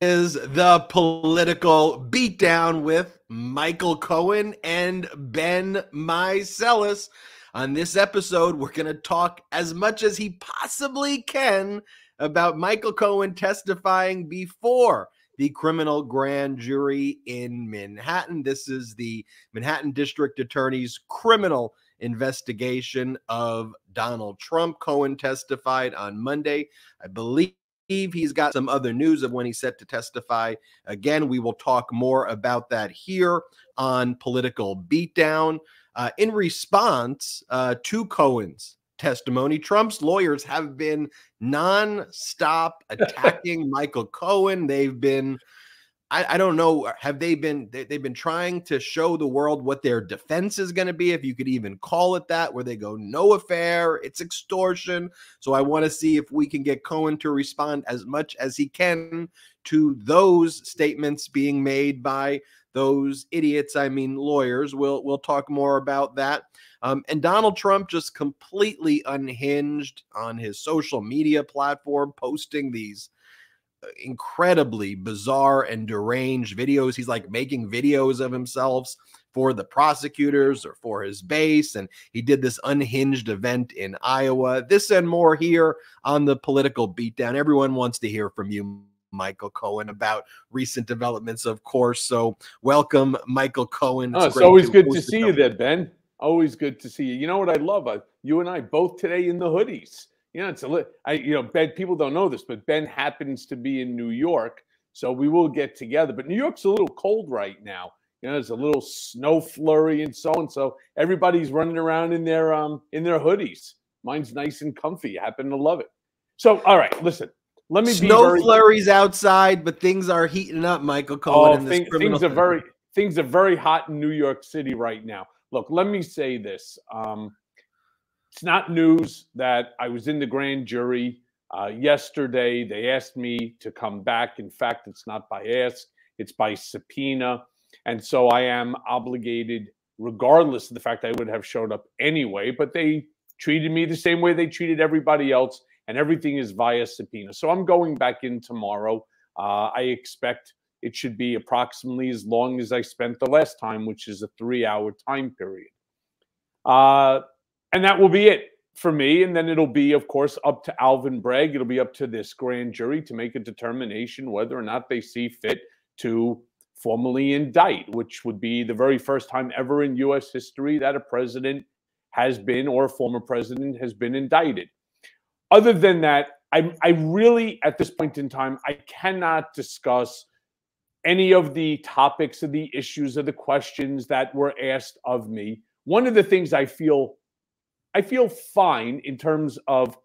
is the political beatdown with Michael Cohen and Ben Meiselas. On this episode, we're going to talk as much as he possibly can about Michael Cohen testifying before the criminal grand jury in Manhattan. This is the Manhattan District Attorney's criminal investigation of Donald Trump. Cohen testified on Monday. I believe he's got some other news of when he's set to testify. Again, we will talk more about that here on Political Beatdown. Uh, in response uh, to Cohen's testimony, Trump's lawyers have been non-stop attacking Michael Cohen. They've been I, I, don't know. Have they been? They, have been trying to show the world what their defense is going to be, if you could even call it that, where they go, no affair, it's extortion. So I want to see if we can get Cohen to respond as much as he can to those statements being made by those idiots. I mean, lawyers. We'll we'll talk more about that. Um, and Donald Trump just completely unhinged on his social media platform, posting these incredibly bizarre and deranged videos. He's like making videos of himself for the prosecutors or for his base. And he did this unhinged event in Iowa. This and more here on the political beatdown. Everyone wants to hear from you. Michael Cohen about recent developments, of course. So, welcome, Michael Cohen. It's, oh, it's always good to see you there, Ben. Always good to see you. You know what I love? Uh, you and I both today in the hoodies. You know, it's a little, I, you know, Ben, people don't know this, but Ben happens to be in New York. So we will get together. But New York's a little cold right now. You know, there's a little snow flurry and so and so. Everybody's running around in their um in their hoodies. Mine's nice and comfy. I happen to love it. So, all right, listen. Let me snow very- flurries outside, but things are heating up. Michael Cohen. Oh, thing, things are very things are very hot in New York City right now. Look, let me say this. Um, it's not news that I was in the grand jury uh, yesterday. They asked me to come back. In fact, it's not by ask, it's by subpoena. And so I am obligated, regardless of the fact I would have showed up anyway, but they treated me the same way they treated everybody else, and everything is via subpoena. So I'm going back in tomorrow. Uh, I expect it should be approximately as long as I spent the last time, which is a three hour time period. Uh, and that will be it for me. And then it'll be, of course, up to Alvin Bragg. It'll be up to this grand jury to make a determination whether or not they see fit to formally indict, which would be the very first time ever in U.S. history that a president has been or a former president has been indicted. Other than that, I, I really, at this point in time, I cannot discuss any of the topics of the issues or the questions that were asked of me. One of the things I feel I feel fine in terms of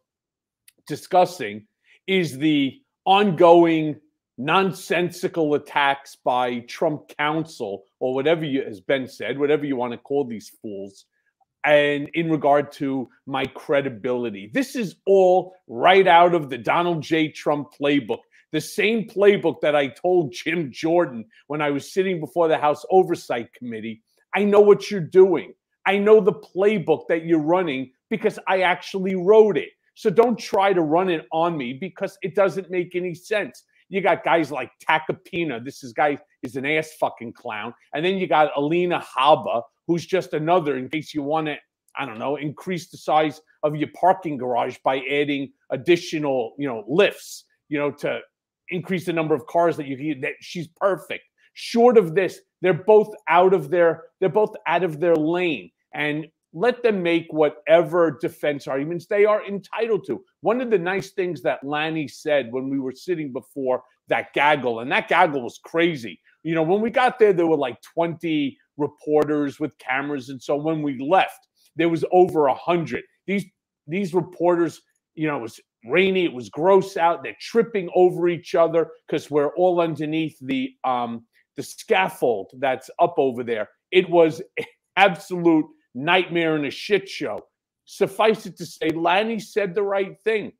discussing is the ongoing nonsensical attacks by Trump counsel or whatever you, has been said, whatever you want to call these fools, and in regard to my credibility. This is all right out of the Donald J. Trump playbook. The same playbook that I told Jim Jordan when I was sitting before the House Oversight Committee. I know what you're doing. I know the playbook that you're running because I actually wrote it. So don't try to run it on me because it doesn't make any sense. You got guys like Tacopina. This is guy is an ass fucking clown. And then you got Alina Habba, who's just another in case you want to, I don't know, increase the size of your parking garage by adding additional, you know, lifts, you know, to increase the number of cars that you can. That she's perfect. Short of this, they're both out of their they're both out of their lane and let them make whatever defense arguments they are entitled to. One of the nice things that Lanny said when we were sitting before that gaggle, and that gaggle was crazy. You know, when we got there, there were like 20 reporters with cameras. And so when we left, there was over a hundred. These these reporters, you know, it was rainy, it was gross out. They're tripping over each other because we're all underneath the um the scaffold that's up over there. It was absolute nightmare and a shit show. Suffice it to say, Lanny said the right thing.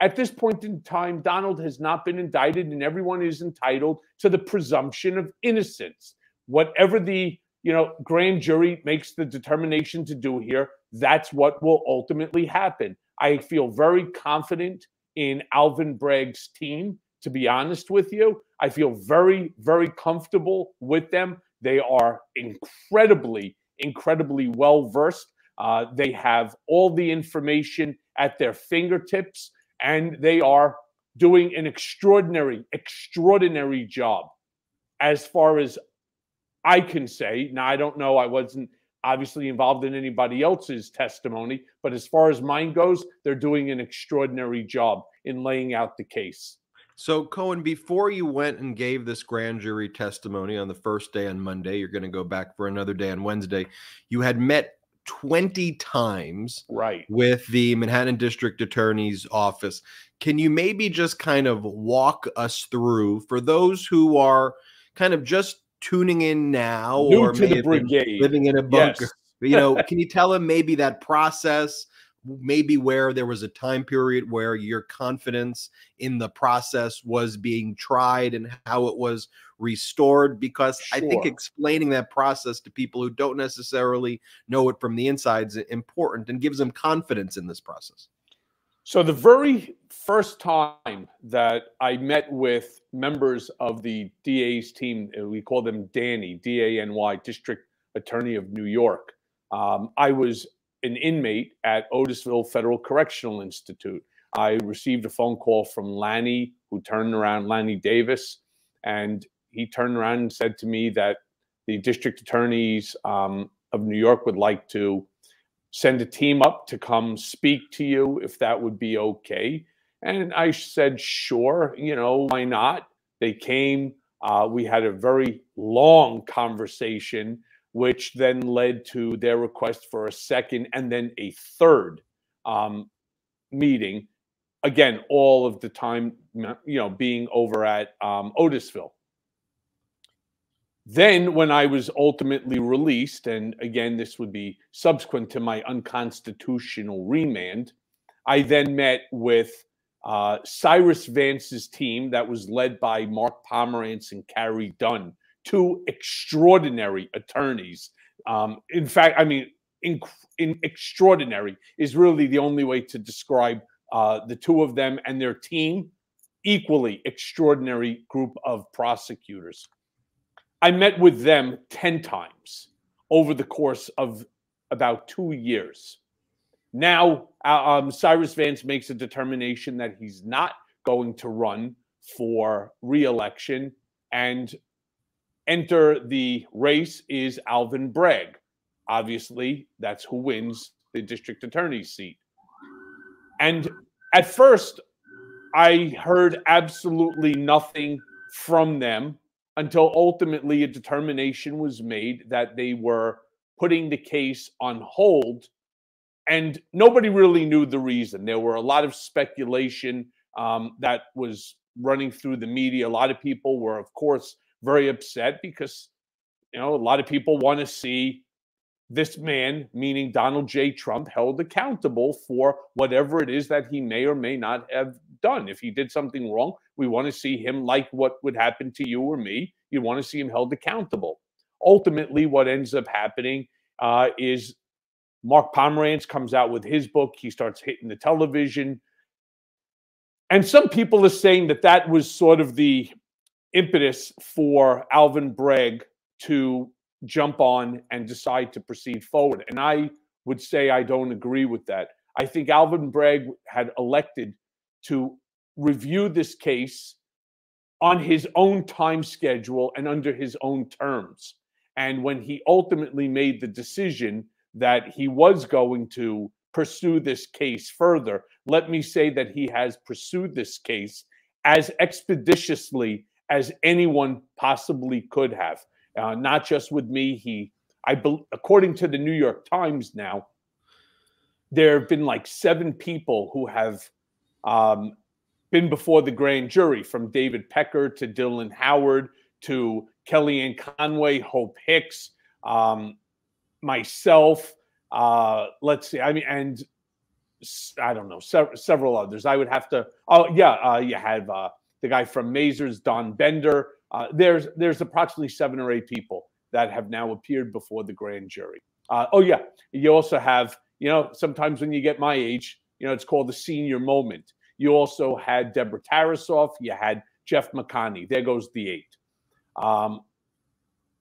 At this point in time, Donald has not been indicted, and everyone is entitled to the presumption of innocence. Whatever the you know grand jury makes the determination to do here, that's what will ultimately happen. I feel very confident in Alvin Bragg's team to be honest with you. I feel very, very comfortable with them. They are incredibly, incredibly well versed. Uh, they have all the information at their fingertips, and they are doing an extraordinary, extraordinary job as far as I can say. Now, I don't know, I wasn't obviously involved in anybody else's testimony, but as far as mine goes, they're doing an extraordinary job in laying out the case. So, Cohen, before you went and gave this grand jury testimony on the first day on Monday, you're going to go back for another day on Wednesday. You had met 20 times right with the Manhattan District Attorney's office. Can you maybe just kind of walk us through for those who are kind of just tuning in now New or to the brigade. living in a bunker? Yes. You know, can you tell them maybe that process, maybe where there was a time period where your confidence in the process was being tried and how it was restored? Because I think explaining that process to people who don't necessarily know it from the inside is important and gives them confidence in this process. So the very first time that I met with members of the DA's team, uh, we call them Danny, D-A-N-Y, District Attorney of New York. Um, I was an inmate at Otisville Federal Correctional Institute. I received a phone call from Lanny, who turned around, Lanny Davis, and he turned around and said to me that the district attorneys um, of New York would like to send a team up to come speak to you if that would be okay. And I said, sure, you know, why not? They came. Uh, we had a very long conversation, which then led to their request for a second and then a third um, meeting. Again, all of the time, you know, being over at um, Otisville. Then, when I was ultimately released, and again, this would be subsequent to my unconstitutional remand, I then met with uh, Cyrus Vance's team that was led by Mark Pomerantz and Carey Dunne, two extraordinary attorneys. Um, in fact, I mean, in, in extraordinary is really the only way to describe uh, the two of them and their team. Equally extraordinary group of prosecutors. I met with them 10 times over the course of about two years. Now, uh, um, Cyrus Vance makes a determination that he's not going to run for reelection, and enter the race is Alvin Bragg. Obviously, that's who wins the district attorney's seat. And at first, I heard absolutely nothing from them until ultimately a determination was made that they were putting the case on hold. And nobody really knew the reason. There were a lot of speculation um, that was running through the media. A lot of people were, of course, very upset because, you know, a lot of people want to see this man, meaning Donald J. Trump, held accountable for whatever it is that he may or may not have done. If he did something wrong, we want to see him like what would happen to you or me. You want to see him held accountable. Ultimately, what ends up happening uh, is Mark Pomerantz comes out with his book. He starts hitting the television. And some people are saying that that was sort of the impetus for Alvin Bragg to jump on and decide to proceed forward. And I would say I don't agree with that. I think Alvin Bragg had elected to review this case on his own time schedule and under his own terms. And when he ultimately made the decision that he was going to pursue this case further, let me say that he has pursued this case as expeditiously as anyone possibly could have. Uh, not just with me. He, I, bel- according to the New York Times now, there have been like seven people who have um, been before the grand jury, from David Pecker to Dylan Howard to Kellyanne Conway, Hope Hicks, um, myself. Uh, let's see. I mean, and I don't know sev- several others. I would have to. Oh yeah, uh, you have uh, the guy from Mazars, Don Bender. Uh, there's there's approximately seven or eight people that have now appeared before the grand jury. Uh, oh yeah, you also have you know sometimes when you get my age, you know it's called the senior moment. You also had Deborah Tarasoff. You had Jeff McConney. There goes the eight. Um,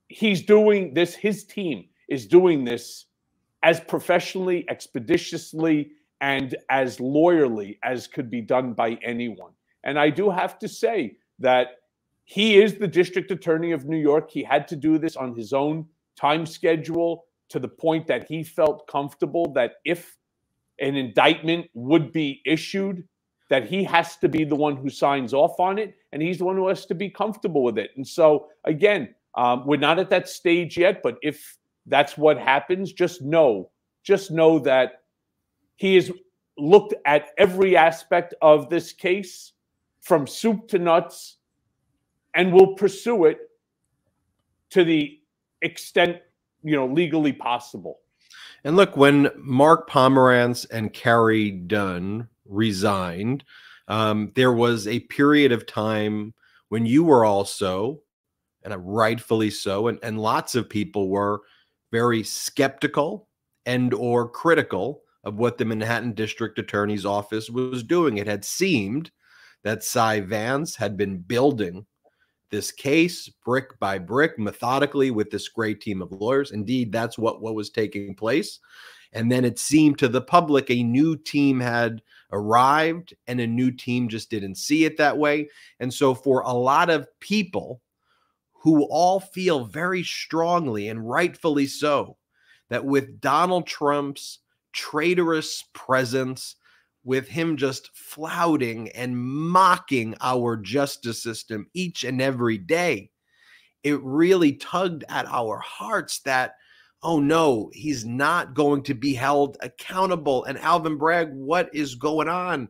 he's doing this, his team is doing this as professionally, expeditiously, and as lawyerly as could be done by anyone. And I do have to say that he is the district attorney of New York. He had to do this on his own time schedule to the point that he felt comfortable that if an indictment would be issued, that he has to be the one who signs off on it, and he's the one who has to be comfortable with it. And so, again, um, we're not at that stage yet, but if that's what happens, just know, just know that he has looked at every aspect of this case from soup to nuts and will pursue it to the extent you know legally possible. And look, when Mark Pomerantz and Carey Dunne resigned, um, there was a period of time when you were also, and rightfully so, and, and lots of people were very skeptical and or critical of what the Manhattan District Attorney's Office was doing. It had seemed that Cy Vance had been building this case brick by brick, methodically with this great team of lawyers. Indeed, that's what, what was taking place. And then it seemed to the public a new team had arrived and a new team just didn't see it that way. And so, for a lot of people who all feel very strongly and rightfully so that with Donald Trump's traitorous presence, with him just flouting and mocking our justice system each and every day, it really tugged at our hearts that, oh no, he's not going to be held accountable. And Alvin Bragg, what is going on?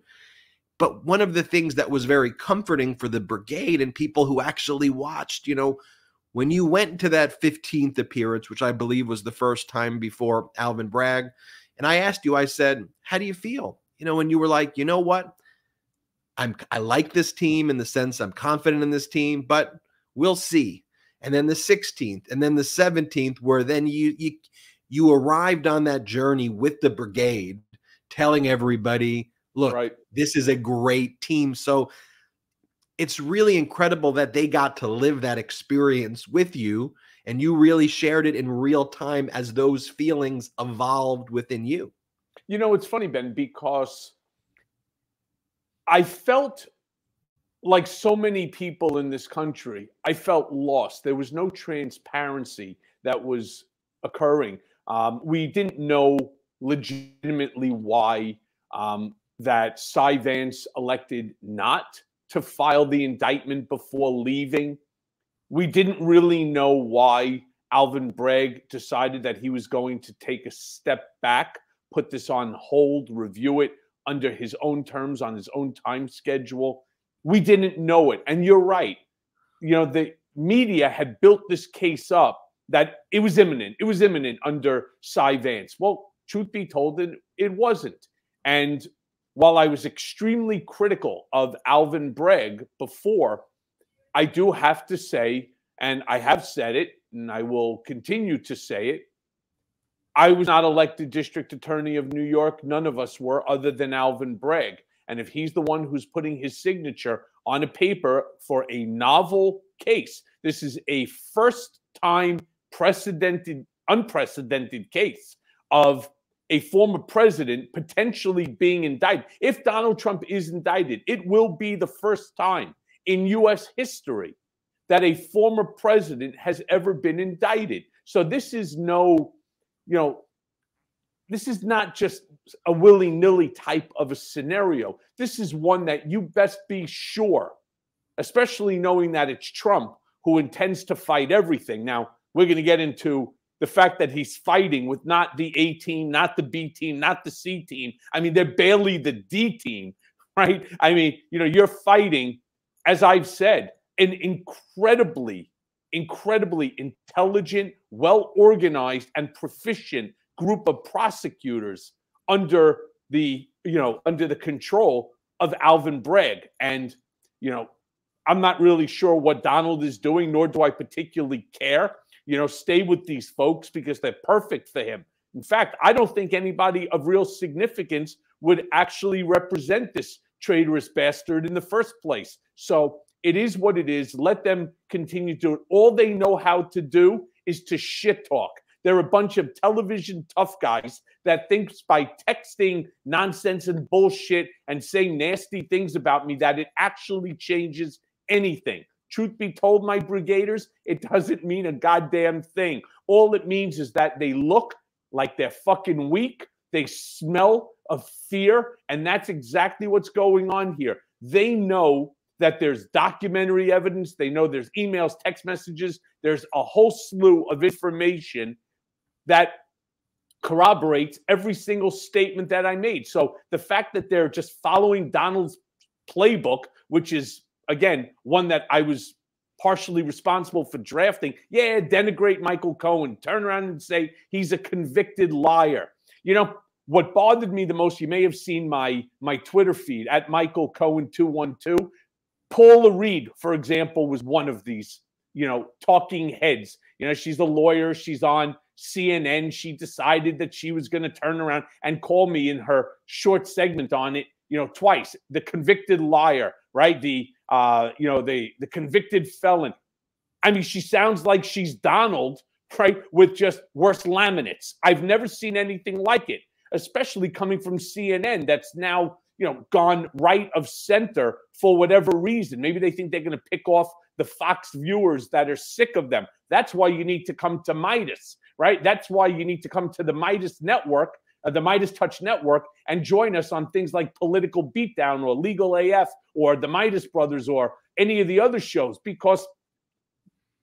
But one of the things that was very comforting for the brigade and people who actually watched, you know, when you went to that 15th appearance, which I believe was the first time before Alvin Bragg, and I asked you, I said, how do you feel? You know, when you were like, you know what? I'm I like this team in the sense I'm confident in this team, but we'll see. And then the 16th, and then the 17th, where then you you you arrived on that journey with the brigade, telling everybody, look, right. this is a great team. So it's really incredible that they got to live that experience with you and you really shared it in real time as those feelings evolved within you. You know, it's funny, Ben, because I felt like so many people in this country, I felt lost. There was no transparency that was occurring. Um, we didn't know legitimately why um, that Cy Vance elected not to file the indictment before leaving. We didn't really know why Alvin Bragg decided that he was going to take a step back put this on hold, review it under his own terms on his own time schedule. We didn't know it. And you're right. You know, the media had built this case up that it was imminent. It was imminent under Cy Vance. Well, truth be told, it, it wasn't. And while I was extremely critical of Alvin Bragg before, I do have to say, and I have said it, and I will continue to say it, I was not elected district attorney of New York. None of us were, other than Alvin Bragg. And if he's the one who's putting his signature on a paper for a novel case, this is a first time precedented, unprecedented case of a former president potentially being indicted. If Donald Trump is indicted, it will be the first time in U.S. history that a former president has ever been indicted. So this is no you know, this is not just a willy nilly type of a scenario. This is one that you best be sure, especially knowing that it's Trump who intends to fight everything. Now, we're going to get into the fact that he's fighting with not the A team, not the B team, not the C team. I mean, they're barely the D team, right? I mean, you know, you're fighting, as I've said, an incredibly incredibly intelligent, well organized, and proficient group of prosecutors under the you know under the control of Alvin Bragg. And you know, I'm not really sure what Donald is doing, nor do I particularly care. You know, stay with these folks because they're perfect for him. In fact, I don't think anybody of real significance would actually represent this traitorous bastard in the first place. So It is what it is. Let them continue to do it. All they know how to do is to shit talk. They're a bunch of television tough guys that thinks by texting nonsense and bullshit and saying nasty things about me that it actually changes anything. Truth be told, my brigaders, it doesn't mean a goddamn thing. All it means is that they look like they're fucking weak. They smell of fear. And that's exactly what's going on here. They know that there's documentary evidence. They know there's emails, text messages. There's a whole slew of information that corroborates every single statement that I made. So the fact that they're just following Donald's playbook, which is again, one that I was partially responsible for drafting. Yeah, denigrate Michael Cohen, turn around and say he's a convicted liar. You know, what bothered me the most, you may have seen my my Twitter feed at Michael Cohen 212. Paula Reid, for example, was one of these, you know, talking heads. You know, she's a lawyer, she's on CNN. She decided that she was going to turn around and call me in her short segment on it, you know, twice. The convicted liar, right? The uh, you know, the the convicted felon. I mean, she sounds like she's Donald, right, with just worse laminates. I've never seen anything like it, especially coming from CNN. That's now you know gone right of center for whatever reason. Maybe they think they're going to pick off the Fox viewers that are sick of them. That's why you need to come to Meidas, right? That's why you need to come to the Meidas Network uh, the MeidasTouch Network and join us on things like Political Beatdown or Legal AF or the Meidas Brothers or any of the other shows because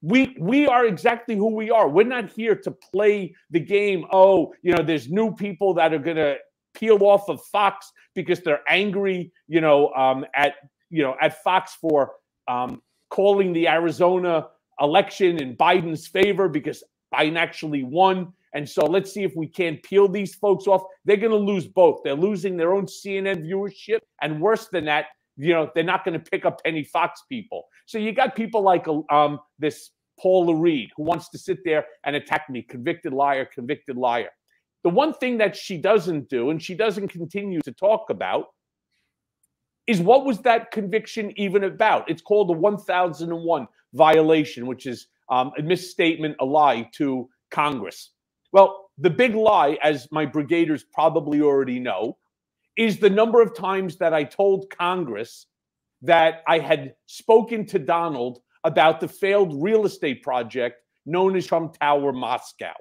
we we are exactly who we are. We're not here to play the game. Oh, you know, there's new people that are going to peel off of Fox because they're angry, you know, um, at you know at Fox for um, calling the Arizona election in Biden's favor because Biden actually won. And so let's see if we can't peel these folks off. They're going to lose both. They're losing their own CNN viewership. And worse than that, you know, they're not going to pick up any Fox people. So you got people like um, this Paul Reed who wants to sit there and attack me, convicted liar, convicted liar. The one thing that she doesn't do and she doesn't continue to talk about is what was that conviction even about? It's called the 1001 violation, which is um, a misstatement, a lie to Congress. Well, the big lie, as my brigaders probably already know, is the number of times that I told Congress that I had spoken to Donald about the failed real estate project known as Trump Tower Moscow.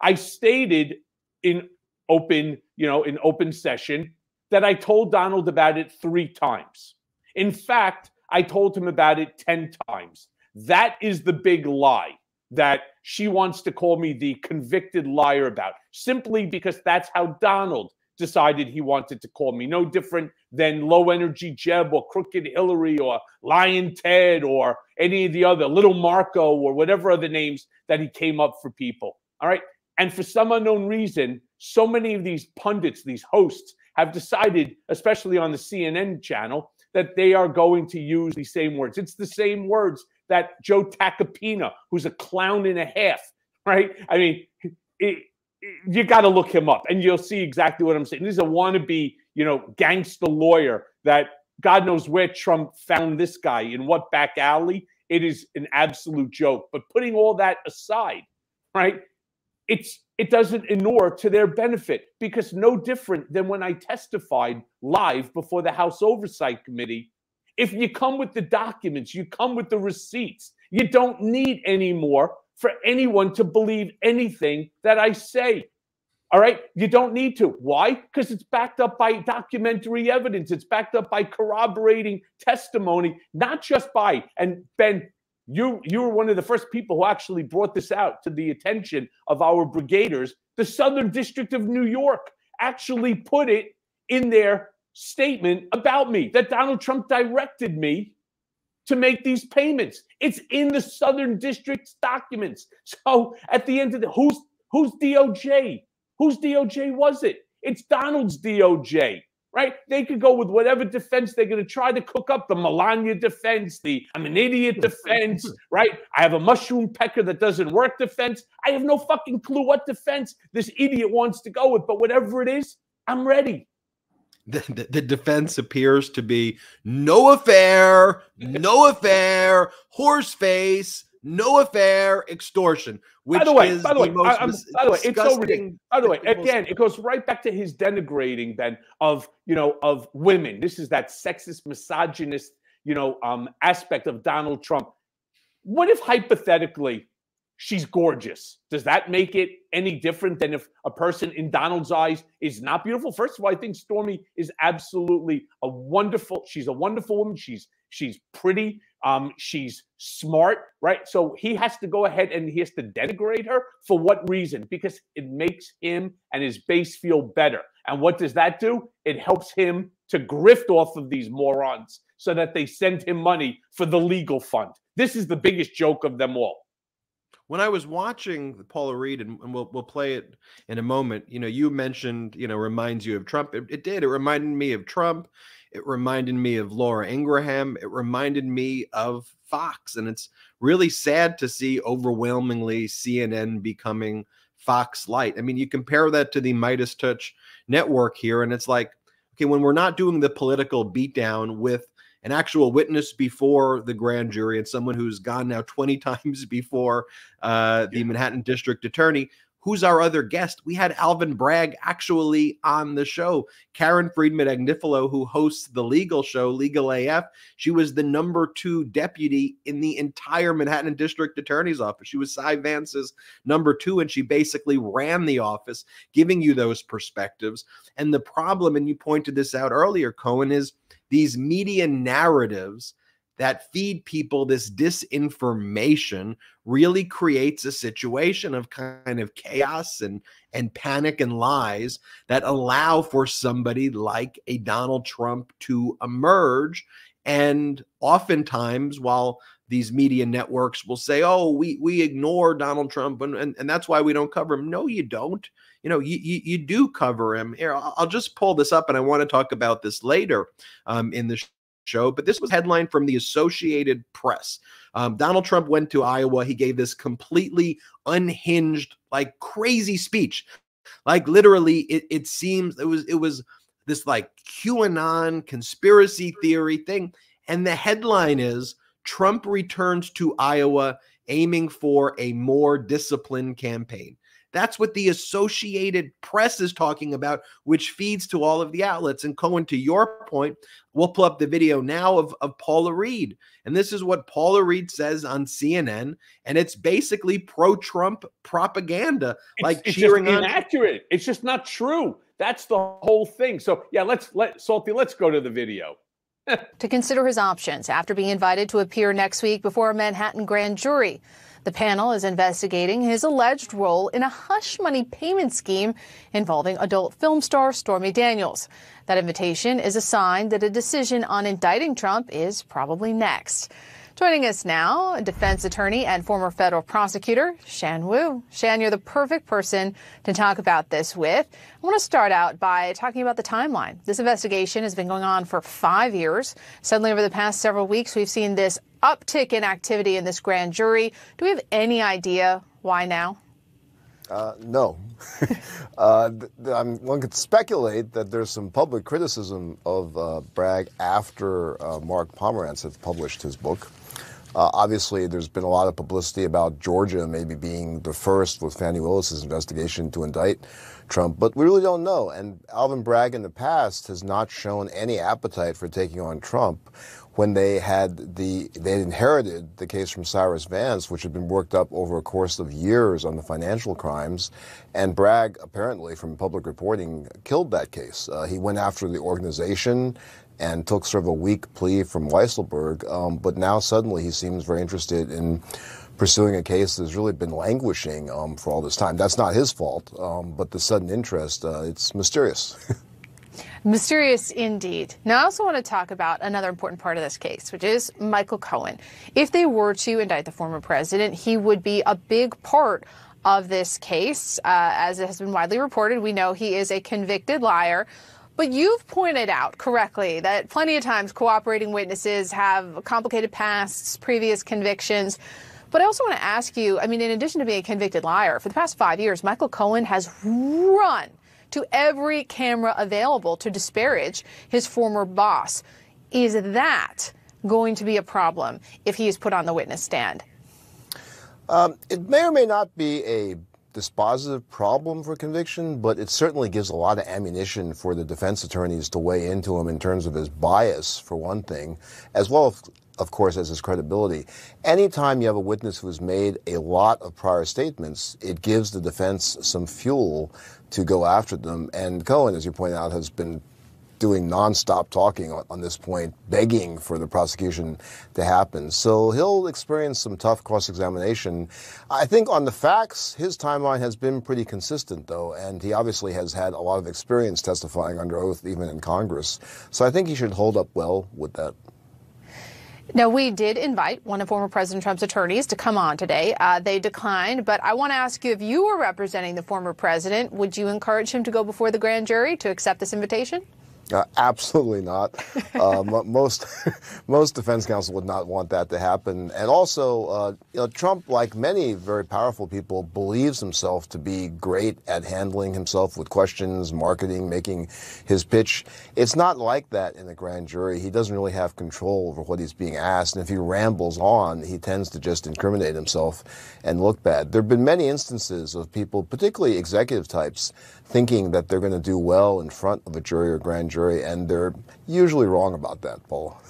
I stated in open, you know, in open session that I told Donald about it 3 times. In fact, I told him about it 10 times. That is the big lie that she wants to call me the convicted liar about, simply because that's how Donald decided he wanted to call me. No different than low energy Jeb or crooked Hillary or Lyin' Ted or any of the other little Marco or whatever other names that he came up for people. All right. And for some unknown reason, so many of these pundits, these hosts, have decided, especially on the CNN channel, that they are going to use the same words. It's the same words that Joe Tacopina, who's a clown and a half, right? I mean, it, it, you got to look him up and you'll see exactly what I'm saying. He's a wannabe, you know, gangster lawyer that God knows where Trump found this guy in what back alley. It is an absolute joke. But putting all that aside, right? It's it doesn't inure to their benefit because no different than when I testified live before the House Oversight Committee if you come with the documents, you come with the receipts. You don't need any more for anyone to believe anything that I say. All right. You don't need to. Why? Because it's backed up by documentary evidence. It's backed up by corroborating testimony, not just by, and Ben, you you were one of the first people who actually brought this out to the attention of our brigaders. The Southern District of New York actually put it in their statement about me that Donald Trump directed me to make these payments. It's in the Southern District's documents. So at the end of the who's who's DOJ? Whose DOJ was it? It's Donald's DOJ, right? They could go with whatever defense they're going to try to cook up the Melania defense, the I'm an idiot defense, right? I have a mushroom pecker that doesn't work defense. I have no fucking clue what defense this idiot wants to go with, but whatever it is, I'm ready. the, the, the, defense appears to be no affair, no affair, horse face, no affair, extortion. Which by the way, by the way, I, by the way, it's so ridiculous. By the way, again, it goes right back to his denigrating then of you know of women. This is that sexist, misogynist you know um, aspect of Donald Trump. What if hypothetically she's gorgeous. Does that make it any different than if a person in Donald's eyes is not beautiful? First of all, I think Stormy is absolutely a wonderful. She's a wonderful woman. She's she's pretty. Um, she's smart, right? So he has to go ahead and he has to denigrate her for what reason? Because it makes him and his base feel better. And what does that do? It helps him to grift off of these morons so that they send him money for the legal fund. This is the biggest joke of them all when I was watching Paula Reid, and, and, we'll we'll play it in a moment. You know, you mentioned, you know, reminds you of Trump. It, it, did. It reminded me of Trump. It reminded me of Laura Ingraham. It reminded me of Fox, and it's really sad to see overwhelmingly CNN becoming Fox Light. I mean, you compare that to the MeidasTouch network here, and it's like, okay, when we're not doing the political beatdown with an actual witness before the grand jury and someone who's gone now 20 times before uh, the. Manhattan District Attorney. Who's our other guest? We had Alvin Bragg actually on the show. Karen Friedman Agnifilo, who hosts the legal show, Legal AF, she was the number two deputy in the entire Manhattan District Attorney's Office. She was Cy Vance's number two, and she basically ran the office, giving you those perspectives. And the problem, and you pointed this out earlier, Cohen, is these media narratives that feed people this disinformation really creates a situation of kind of chaos and and panic and lies that allow for somebody like a Donald Trump to emerge. And oftentimes while these media networks will say oh we we ignore Donald Trump and and, and that's why we don't cover him. No you don't. You know, you, you, you do cover him. Here, I'll just pull this up, and I want to talk about this later um, in the show. But this was headline from the Associated Press. Um, Donald Trump went to Iowa. He gave this completely unhinged, like crazy speech. Like literally, it, it seems it was it was this like QAnon conspiracy theory thing. And the headline is Trump returns to Iowa aiming for a more disciplined campaign. That's what the Associated Press is talking about, which feeds to all of the outlets. And Cohen, to your point, we'll pull up the video now of, of Paula Reid. And this is what Paula Reid says on CNN. And it's basically pro Trump propaganda, it's, like it's cheering just inaccurate. On. It's just not true. That's the whole thing. So, yeah, let's let Salty, let's go to the video. to consider his options after being invited to appear next week before a Manhattan grand jury. The panel is investigating his alleged role in a hush money payment scheme involving adult film star Stormy Daniels. That invitation is a sign that a decision on indicting Trump is probably next. Joining us now, defense attorney and former federal prosecutor, Shan Wu. Shan, you're the perfect person to talk about this with. I want to start out by talking about the timeline. This investigation has been going on for five years. Suddenly, over the past several weeks, we've seen this uptick in activity in this grand jury. Do we have any idea why now? Uh, no. uh, one could speculate that there's some public criticism of uh, Bragg after uh, Mark Pomerantz had published his book. Uh, obviously, there's been a lot of publicity about Georgia maybe being the first with Fani Willis's investigation to indict Trump, but we really don't know. And Alvin Bragg in the past has not shown any appetite for taking on Trump when they had the they had inherited the case from Cyrus Vance, which had been worked up over a course of years on the financial crimes, and Bragg apparently, from public reporting, killed that case. Uh, he went after the organization and took sort of a weak plea from Weisselberg, um, but now suddenly he seems very interested in pursuing a case that's really been languishing um, for all this time. That's not his fault, um, but the sudden interest, uh, it's mysterious. Mysterious indeed. Now, I also want to talk about another important part of this case, which is Michael Cohen. If they were to indict the former president, he would be a big part of this case. Uh, as it has been widely reported, we know he is a convicted liar. But you've pointed out correctly that plenty of times cooperating witnesses have complicated pasts, previous convictions. But I also want to ask you I mean, in addition to being a convicted liar, for the past five years, Michael Cohen has run to every camera available to disparage his former boss. Is that going to be a problem if he is put on the witness stand? Um, it may or may not be a dispositive problem for conviction, but it certainly gives a lot of ammunition for the defense attorneys to weigh into him in terms of his bias, for one thing, as well of course, as his credibility. Anytime you have a witness who has made a lot of prior statements, it gives the defense some fuel to go after them. And Cohen, as you point out, has been doing nonstop talking on, on, this point, begging for the prosecution to happen. So he'll experience some tough cross examination. I think on the facts, his timeline has been pretty consistent, though, and he obviously has had a lot of experience testifying under oath, even in Congress. So I think he should hold up well with that. Now, we did invite one of former President Trump's attorneys to come on today. Uh, they declined, but I want to ask you if you were representing the former president, would you encourage him to go before the grand jury to accept this invitation? Uh, absolutely not. Uh, most most defense counsel would not want that to happen. And also, uh, you know, Trump, like many very powerful people, believes himself to be great at handling himself with questions, marketing, making his pitch. It's not like that in a grand jury. He doesn't really have control over what he's being asked, and if he rambles on, he tends to just incriminate himself and look bad. There have been many instances of people, particularly executive types, thinking that they're going to do well in front of a jury or grand jury, and they're usually wrong about that, Paul.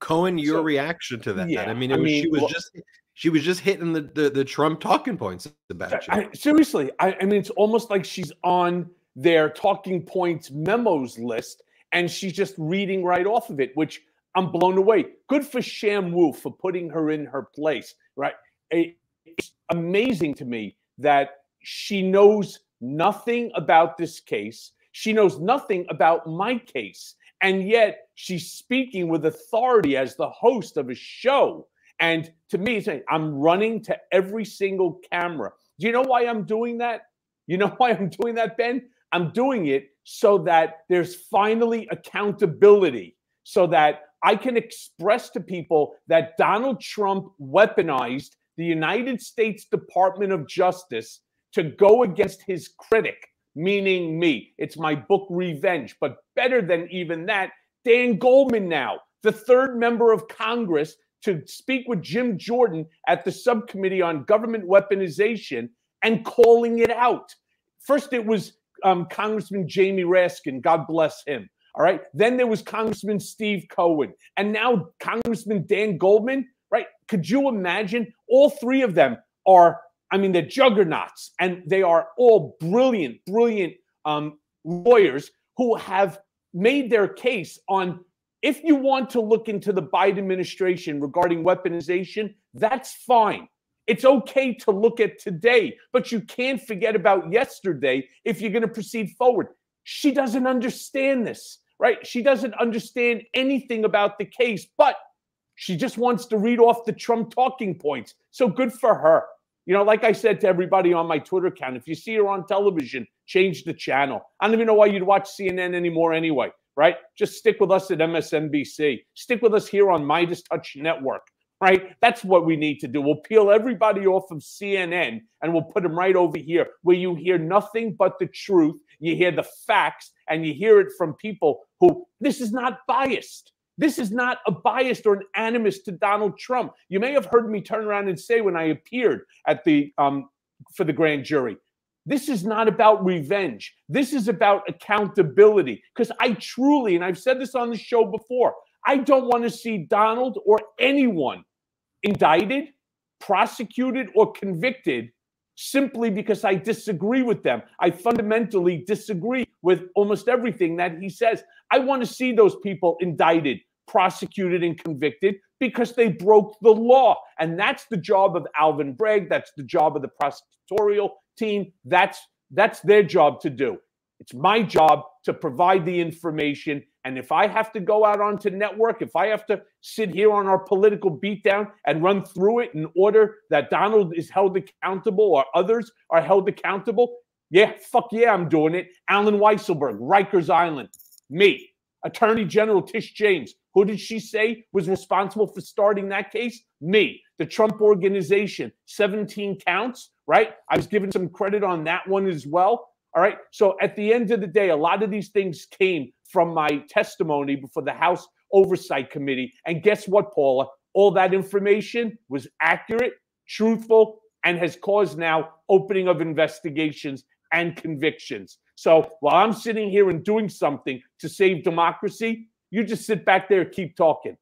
Cohen, your so, reaction to that? Yeah, I mean, I mean, she was well, just she was just hitting the, the, the Trump talking points about you. I, seriously, I, I mean, it's almost like she's on their talking points memos list, and she's just reading right off of it, which I'm blown away. Good for Shan Wu for putting her in her place, right? It's amazing to me that she knows nothing about this case. She knows nothing about my case. And yet she's speaking with authority as the host of a show. And to me, saying, I'm running to every single camera. Do you know why I'm doing that? You know why I'm doing that, Ben? I'm doing it so that there's finally accountability, so that I can express to people that Donald Trump weaponized the United States Department of Justice to go against his critic, meaning me. It's my book Revenge. But better than even that, Dan Goldman now, the third member of Congress to speak with Jim Jordan at the subcommittee on government weaponization and calling it out. First, it was um, Congressman Jamie Raskin, God bless him. All right. Then there was Congressman Steve Cohen. And now Congressman Dan Goldman, right? Could you imagine? All three of them are I mean, they're juggernauts, and they are all brilliant, brilliant um, lawyers who have made their case on if you want to look into the Biden administration regarding weaponization, that's fine. It's okay to look at today, but you can't forget about yesterday if you're going to proceed forward. She doesn't understand this, right? She doesn't understand anything about the case, but she just wants to read off the Trump talking points. So good for her. You know, like I said to everybody on my Twitter account, if you see her on television, change the channel. I don't even know why you'd watch CNN anymore anyway, right? Just stick with us at MSNBC. Stick with us here on MeidasTouch Network, right? That's what we need to do. We'll peel everybody off of CNN and we'll put them right over here where you hear nothing but the truth. You hear the facts and you hear it from people who this is not biased. This is not a bias or an animus to Donald Trump. You may have heard me turn around and say when I appeared at the um, for the grand jury, this is not about revenge. This is about accountability. Because I truly, and I've said this on the show before, I don't want to see Donald or anyone indicted, prosecuted, or convicted simply because I disagree with them. I fundamentally disagree with almost everything that he says. I want to see those people indicted, prosecuted, and convicted because they broke the law. And that's the job of Alvin Bragg. That's the job of the prosecutorial team. That's that's their job to do. It's my job to provide the information. And if I have to go out onto network, if I have to sit here on our political beatdown and run through it in order that Donald is held accountable or others are held accountable, yeah, fuck yeah, I'm doing it. Allen Weisselberg, Rikers Island, me. Attorney General Tish James, who did she say was responsible for starting that case? Me. The Trump Organization, 17 counts, right? I was given some credit on that one as well. All right. So at the end of the day, a lot of these things came from my testimony before the House Oversight Committee. And guess what, Paula? All that information was accurate, truthful, and has caused now opening of investigations and convictions. So while I'm sitting here and doing something to save democracy, you just sit back there and keep talking.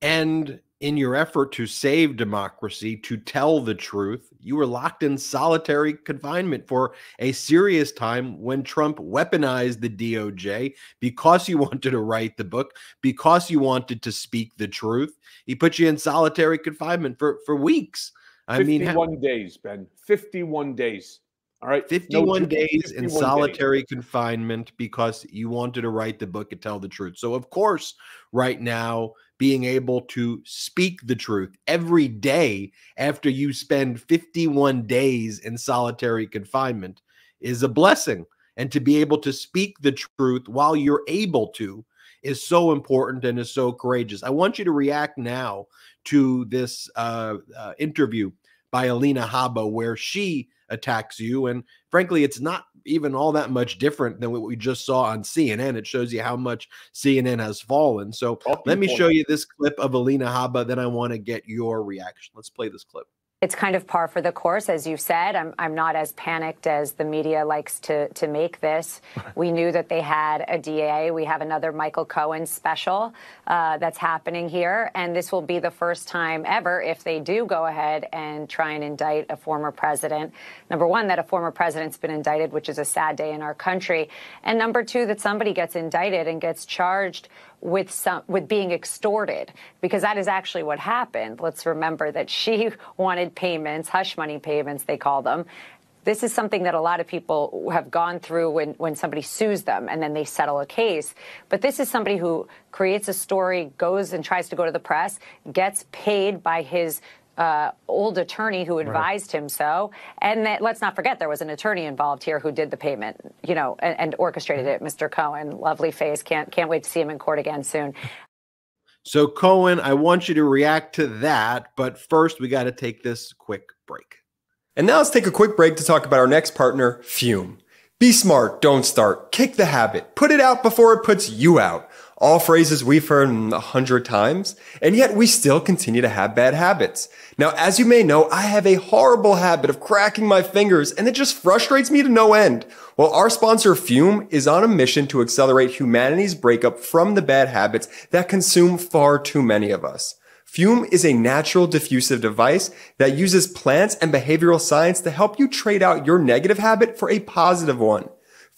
And in your effort to save democracy, to tell the truth, you were locked in solitary confinement for a serious time when Trump weaponized the DOJ because you wanted to write the book, because you wanted to speak the truth. He put you in solitary confinement for, for weeks. I 51 mean, 51 days, Ben. 51 days. All right. 51 no, days 51 in solitary days. confinement because you wanted to write the book and tell the truth. So, of course, right now, being able to speak the truth every day after you spend 51 days in solitary confinement is a blessing. And to be able to speak the truth while you're able to is so important and is so courageous. I want you to react now to this uh, uh, interview by Alina Habba, where she attacks you. And frankly, it's not even all that much different than what we just saw on CNN. It shows you how much CNN has fallen. So let me show you this clip of Alina Habba. Then I want to get your reaction. Let's play this clip it's kind of par for the course, as you said. I'm, I'm not as panicked as the media likes to, to make this. We knew that they had a DA. We have another Michael Cohen special uh, that's happening here. And this will be the first time ever, if they do go ahead and try and indict a former president. Number one, that a former president's been indicted, which is a sad day in our country. And number two, that somebody gets indicted and gets charged with some with being extorted because that is actually what happened. Let's remember that she wanted payments, hush money payments they call them. This is something that a lot of people have gone through when, when somebody sues them and then they settle a case. But this is somebody who creates a story, goes and tries to go to the press, gets paid by his uh, old attorney who advised right. him so. And that, let's not forget there was an attorney involved here who did the payment, you know, and, and orchestrated it. Mr. Cohen, lovely face. Can't can't wait to see him in court again soon. So Cohen, I want you to react to that, but first we got to take this quick break. And now let's take a quick break to talk about our next partner, Fum. Be smart, don't start. Kick the habit. Put it out before it puts you out all phrases we've heard a hundred times, and yet we still continue to have bad habits. Now, as you may know, I have a horrible habit of cracking my fingers, and it just frustrates me to no end. Well, our sponsor Fum is on a mission to accelerate humanity's breakup from the bad habits that consume far too many of us. Fum is a natural diffusive device that uses plants and behavioral science to help you trade out your negative habit for a positive one.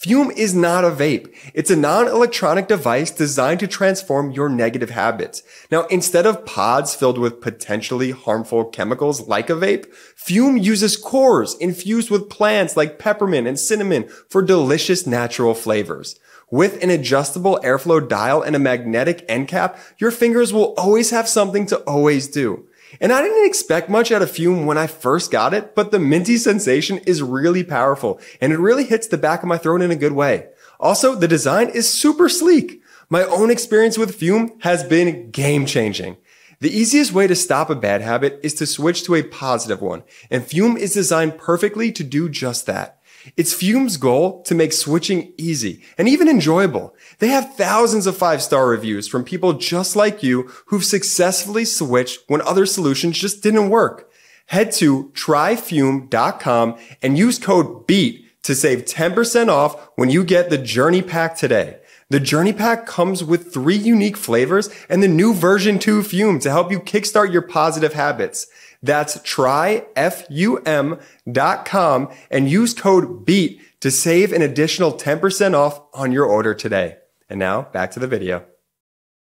Fum is not a vape. It's a non-electronic device designed to transform your negative habits. Now, instead of pods filled with potentially harmful chemicals like a vape, Fum uses cores infused with plants like peppermint and cinnamon for delicious natural flavors. With an adjustable airflow dial and a magnetic end cap, your fingers will always have something to always do. And I didn't expect much out of Fum when I first got it, but the minty sensation is really powerful and it really hits the back of my throat in a good way. Also, the design is super sleek. My own experience with Fum has been game changing. The easiest way to stop a bad habit is to switch to a positive one, and Fum is designed perfectly to do just that. It's Fum's goal to make switching easy and even enjoyable. They have thousands of five star reviews from people just like you who've successfully switched when other solutions just didn't work. Head to tryfum.com and use code BEAT to save 10% off when you get the Journey Pack today. The Journey Pack comes with three unique flavors and the new version 2 Fum to help you kickstart your positive habits. That's tryfum.com and use code BEAT to save an additional 10% off on your order today. And now back to the video.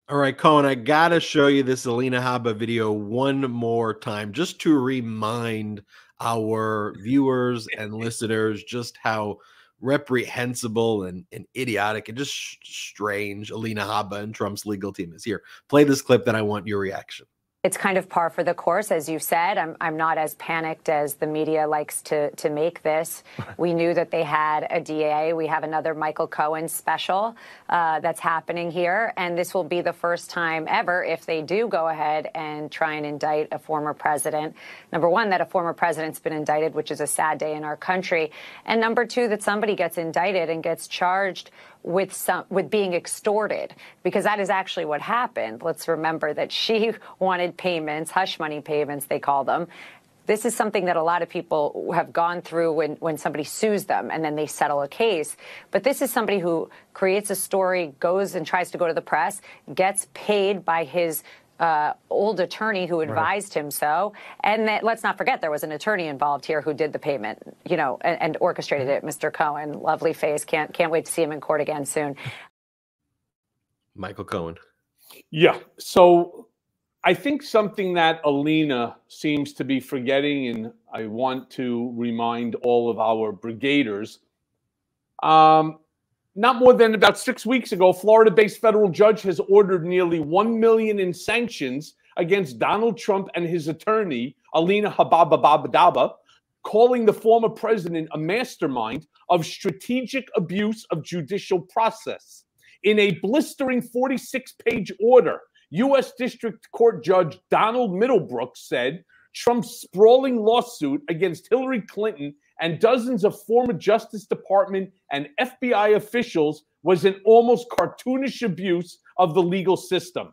All right, Cohen, I got to show you this Alina Habba video one more time just to remind our viewers and listeners just how reprehensible and, and idiotic and just strange Alina Habba and Trump's legal team is. Here, play this clip, then I want your reaction. It's kind of par for the course, as you said. I'm, I'm not as panicked as the media likes to, to make this. We knew that they had a DA. We have another Michael Cohen special uh, that's happening here. And this will be the first time ever, if they do go ahead and try and indict a former president. Number one, that a former president's been indicted, which is a sad day in our country. And number two, that somebody gets indicted and gets charged with some with being extorted because that is actually what happened. Let's remember that she wanted payments, hush money payments they call them. This is something that a lot of people have gone through when, when somebody sues them and then they settle a case. But this is somebody who creates a story, goes and tries to go to the press, gets paid by his uh, old attorney who advised right. him so. And that, let's not forget there was an attorney involved here who did the payment, you know, and, and orchestrated it. Mr. Cohen, lovely face. Can't can't wait to see him in court again soon. Michael Cohen. Yeah. So I think something that Alina seems to be forgetting, and I want to remind all of our brigaders. Um, not more than about six weeks ago, Florida-based federal judge has ordered nearly one million in sanctions against Donald Trump and his attorney Alina Habba calling the former president a mastermind of strategic abuse of judicial process. In a blistering 46-page order, U.S. District Court Judge Donald Middlebrooks said Trump's sprawling lawsuit against Hillary Clinton and dozens of former Justice Department and FBI officials was an almost cartoonish abuse of the legal system.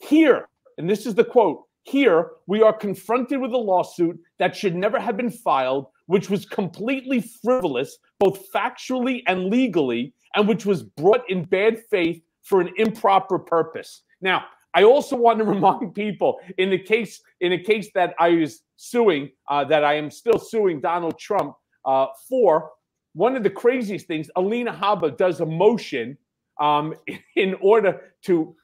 Here, and this is the quote here, we are confronted with a lawsuit that should never have been filed, which was completely frivolous, both factually and legally, and which was brought in bad faith for an improper purpose. Now, I also want to remind people in the case in a case that I was suing, uh, that I am still suing Donald Trump uh, for one of the craziest things, Alina Habba does a motion um, in order to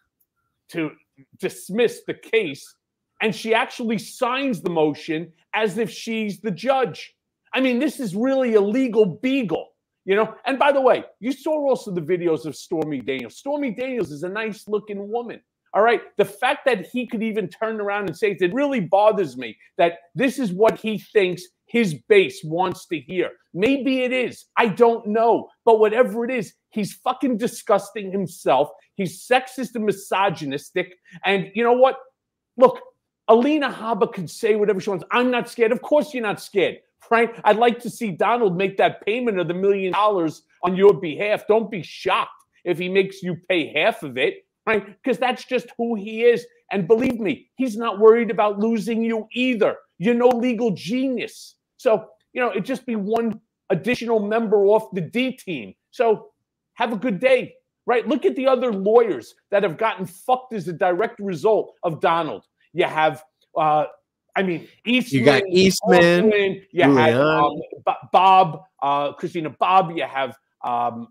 to dismiss the case, and she actually signs the motion as if she's the judge. I mean, this is really a legal beagle, you know. And by the way, you saw also the videos of Stormy Daniels. Stormy Daniels is a nice looking woman. All right. The fact that he could even turn around and say it really bothers me that this is what he thinks his base wants to hear. Maybe it is. I don't know. But whatever it is, he's fucking disgusting himself. He's sexist and misogynistic. And you know what? Look, Alina Habba could say whatever she wants. I'm not scared. Of course, you're not scared, Frank, I'd like to see Donald make that payment of the million dollars on your behalf. Don't be shocked if he makes you pay half of it, right? Because that's just who he is. And believe me, he's not worried about losing you either. You're no legal genius. So, you know, it'd just be one additional member off the D team. So have a good day, right? Look at the other lawyers that have gotten fucked as a direct result of Donald. You have, uh, I mean, Eastman. You got Eastman. you Julian. had um, Bobb, uh, Christina Bobb. You have, um,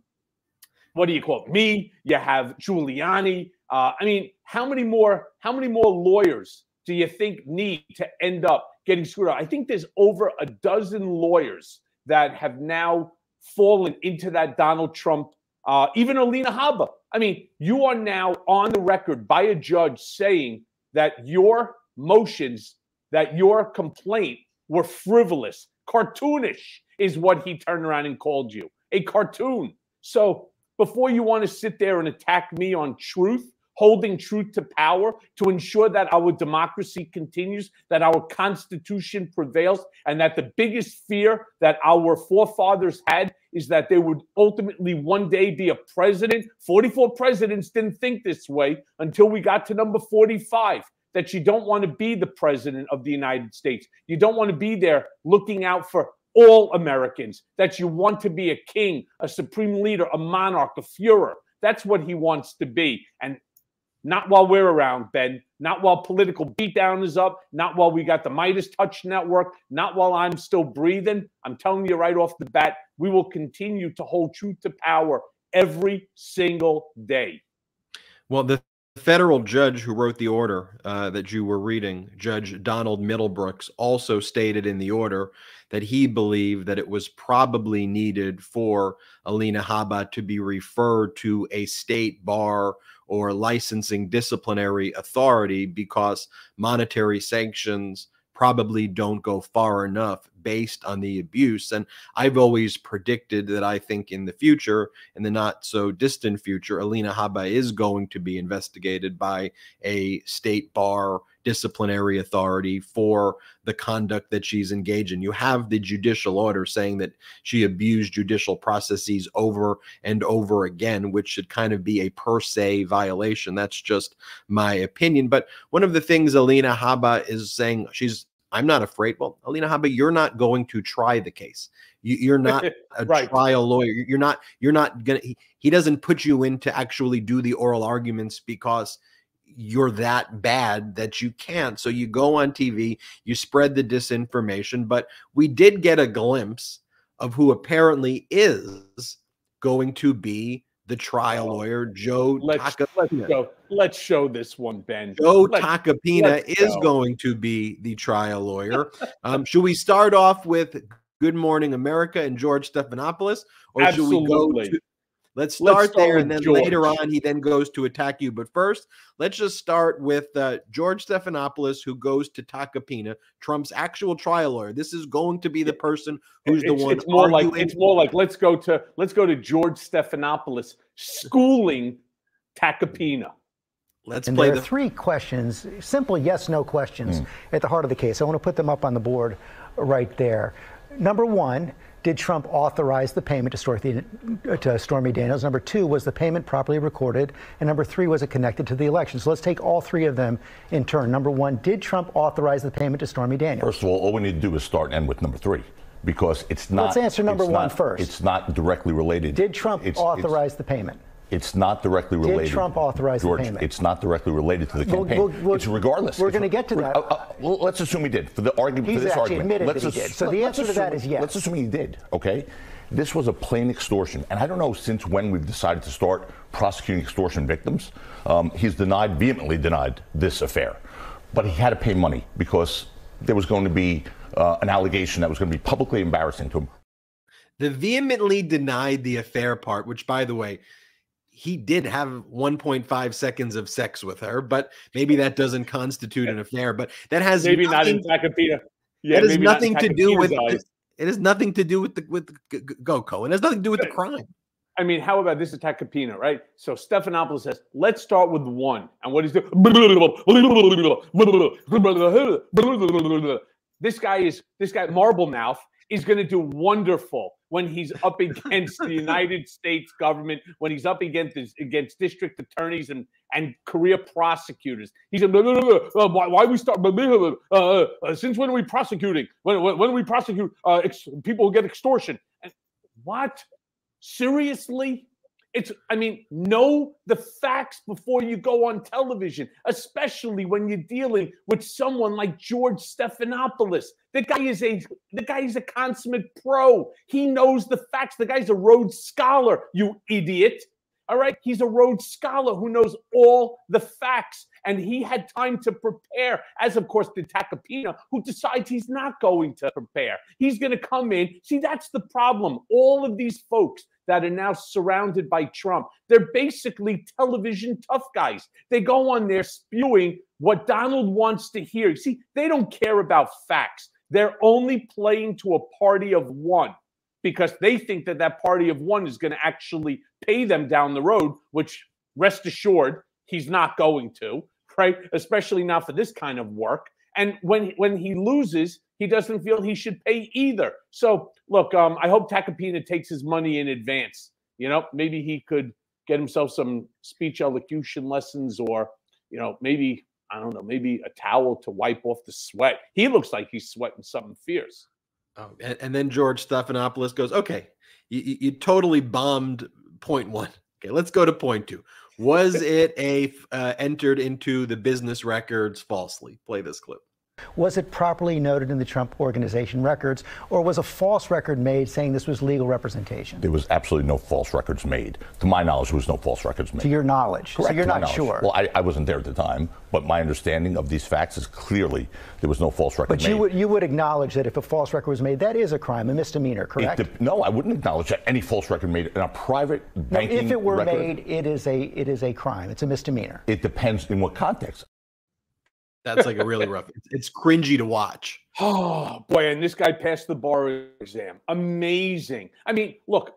what do you call? Me. You have Giuliani. Uh, I mean, how many more? How many more lawyers do you think need to end up getting screwed? I think there's over a dozen lawyers that have now fallen into that Donald Trump, uh, even Alina Habba. I mean, you are now on the record by a judge saying that your motions, that your complaint were frivolous, cartoonish, is what he turned around and called you a cartoon. So before you want to sit there and attack me on truth, holding truth to power to ensure that our democracy continues, that our Constitution prevails, and that the biggest fear that our forefathers had is that there would ultimately one day be a president. 44 presidents didn't think this way until we got to number 45 that you don't want to be the president of the United States. You don't want to be there looking out for all Americans, that you want to be a king, a supreme leader, a monarch, a Fuhrer. That's what he wants to be. And not while we're around, Ben. Not while political beatdown is up. Not while we got the MeidasTouch network. Not while I'm still breathing. I'm telling you right off the bat, we will continue to hold truth to power every single day. Well, the federal judge who wrote the order uh, that you were reading, Judge Donald Middlebrooks, also stated in the order that he believed that it was probably needed for Alina Habba to be referred to a state bar or licensing disciplinary authority because monetary sanctions probably don't go far enough based on the abuse. And I've always predicted that I think in the future, in the not so distant future, Alina Habba is going to be investigated by a state bar disciplinary authority for the conduct that she's engaged in. You have the judicial order saying that she abused judicial processes over and over again, which should kind of be a per se violation. That's just my opinion. But one of the things Alina Habba is saying, she's I'm not afraid. Well, Alina Habba, you're not going to try the case. You, are not a right. trial lawyer. You're not. You're not gonna. He, he doesn't put you in to actually do the oral arguments because you're that bad that you can't. So you go on TV, you spread the disinformation. But we did get a glimpse of who apparently is going to be the trial oh, lawyer, Joe let's, Let's, go. let's show this one, Ben. Joe let's, Tacopina is go. going to be the trial lawyer. um, should we start off with Good Morning America and George Stephanopoulos, or Absolutely. should we go to Let's start, let's start there, and then George. later on he then goes to attack you. But first, let's just start with uh, George Stephanopoulos, who goes to Tacopina, Trump's actual trial lawyer. This is going to be the person who's the one. It's more like it's more like let's go to let's go to George Stephanopoulos schooling Tacopina. Let's and play there the are three questions, simple yes/no questions mm. at the heart of the case. I want to put them up on the board right there. Number one did Trump authorize the payment to Stormy, to Stormy Daniels? Number two, was the payment properly recorded? And number three, was it connected to the election? So let's take all three of them in turn. Number one, did Trump authorize the payment to Stormy Daniels? First of all, all we need to do is start and end with number three because it's not. Let's answer number one not, first. It's not directly related. Did Trump it's, authorize it's, the payment? It's not directly related. Did Trump authorize George, the payment? It's not directly related to the campaign. We'll, we'll, it's regardless. We're going to get to that. Uh, uh, well, let's assume he did. For the argument, He's for this argument, admitted let's that he did. So the answer assume, to that is yes. Let's assume he did. Okay. This was a plain extortion. And I don't know since when we've decided to start prosecuting extortion victims. Um, he's denied, vehemently denied this affair. But he had to pay money because there was going to be uh, an allegation that was going to be publicly embarrassing to him. The vehemently denied the affair part, which, by the way, he did have 1.5 seconds of sex with her, but maybe that doesn't constitute an affair. But that has maybe nothing, not in Tacopina. Yeah, that has nothing to do with eyes. It has nothing to do with the with the GoCo. It has nothing to do with the crime. I mean, how about this attack Capina, right? So Stephanopoulos says, let's start with one. And what he's doing, this guy is this guy, Marble Mouth, is going to do wonderful when he's up against the United States government, when he's up against against district attorneys and and career prosecutors. He's a, uh, why, why we start uh, uh, since when are we prosecuting? When when, when do we prosecute uh, ex- people who get extortion? And what? Seriously? It's, I mean, know the facts before you go on television, especially when you're dealing with someone like George Stephanopoulos. The guy is a the guy is a consummate pro. He knows the facts. The guy's a Rhodes Scholar, you idiot. All right. He's a Rhodes Scholar who knows all the facts. And he had time to prepare, as of course did Tacopina, who decides he's not going to prepare. He's going to come in. See, that's the problem. All of these folks that are now surrounded by Trump, they're basically television tough guys. They go on there spewing what Donald wants to hear. You See, they don't care about facts. They're only playing to a party of one because they think that that party of one is going to actually pay them down the road, which rest assured he's not going to, right? Especially not for this kind of work. And when when he loses, he doesn't feel he should pay either. So look, um, I hope Tacopina takes his money in advance. You know, maybe he could get himself some speech elocution lessons, or you know, maybe I don't know, maybe a towel to wipe off the sweat. He looks like he's sweating something fierce. Oh, and, and then George Stephanopoulos goes, okay, you, you, you, totally bombed point one. Okay, let's go to point two. Was it a uh, entered into the business records falsely? Play this clip. Was it properly noted in the Trump Organization records, or was a false record made saying this was legal representation? There was absolutely no false records made. To my knowledge, there was no false records made. To your knowledge. Correct, so you're not sure. Well, I, I wasn't there at the time, but my understanding of these facts is clearly there was no false record but made. you would you would acknowledge that if a false record was made, that is a crime, a misdemeanor, correct? no, I wouldn't acknowledge that any false record made in a private No, banking if it were record. made, it is a it is a crime. It's a misdemeanor. It depends in what context. That's like a really rough. It's, cringy to watch. Oh boy, and this guy passed the bar exam. Amazing. I mean, look.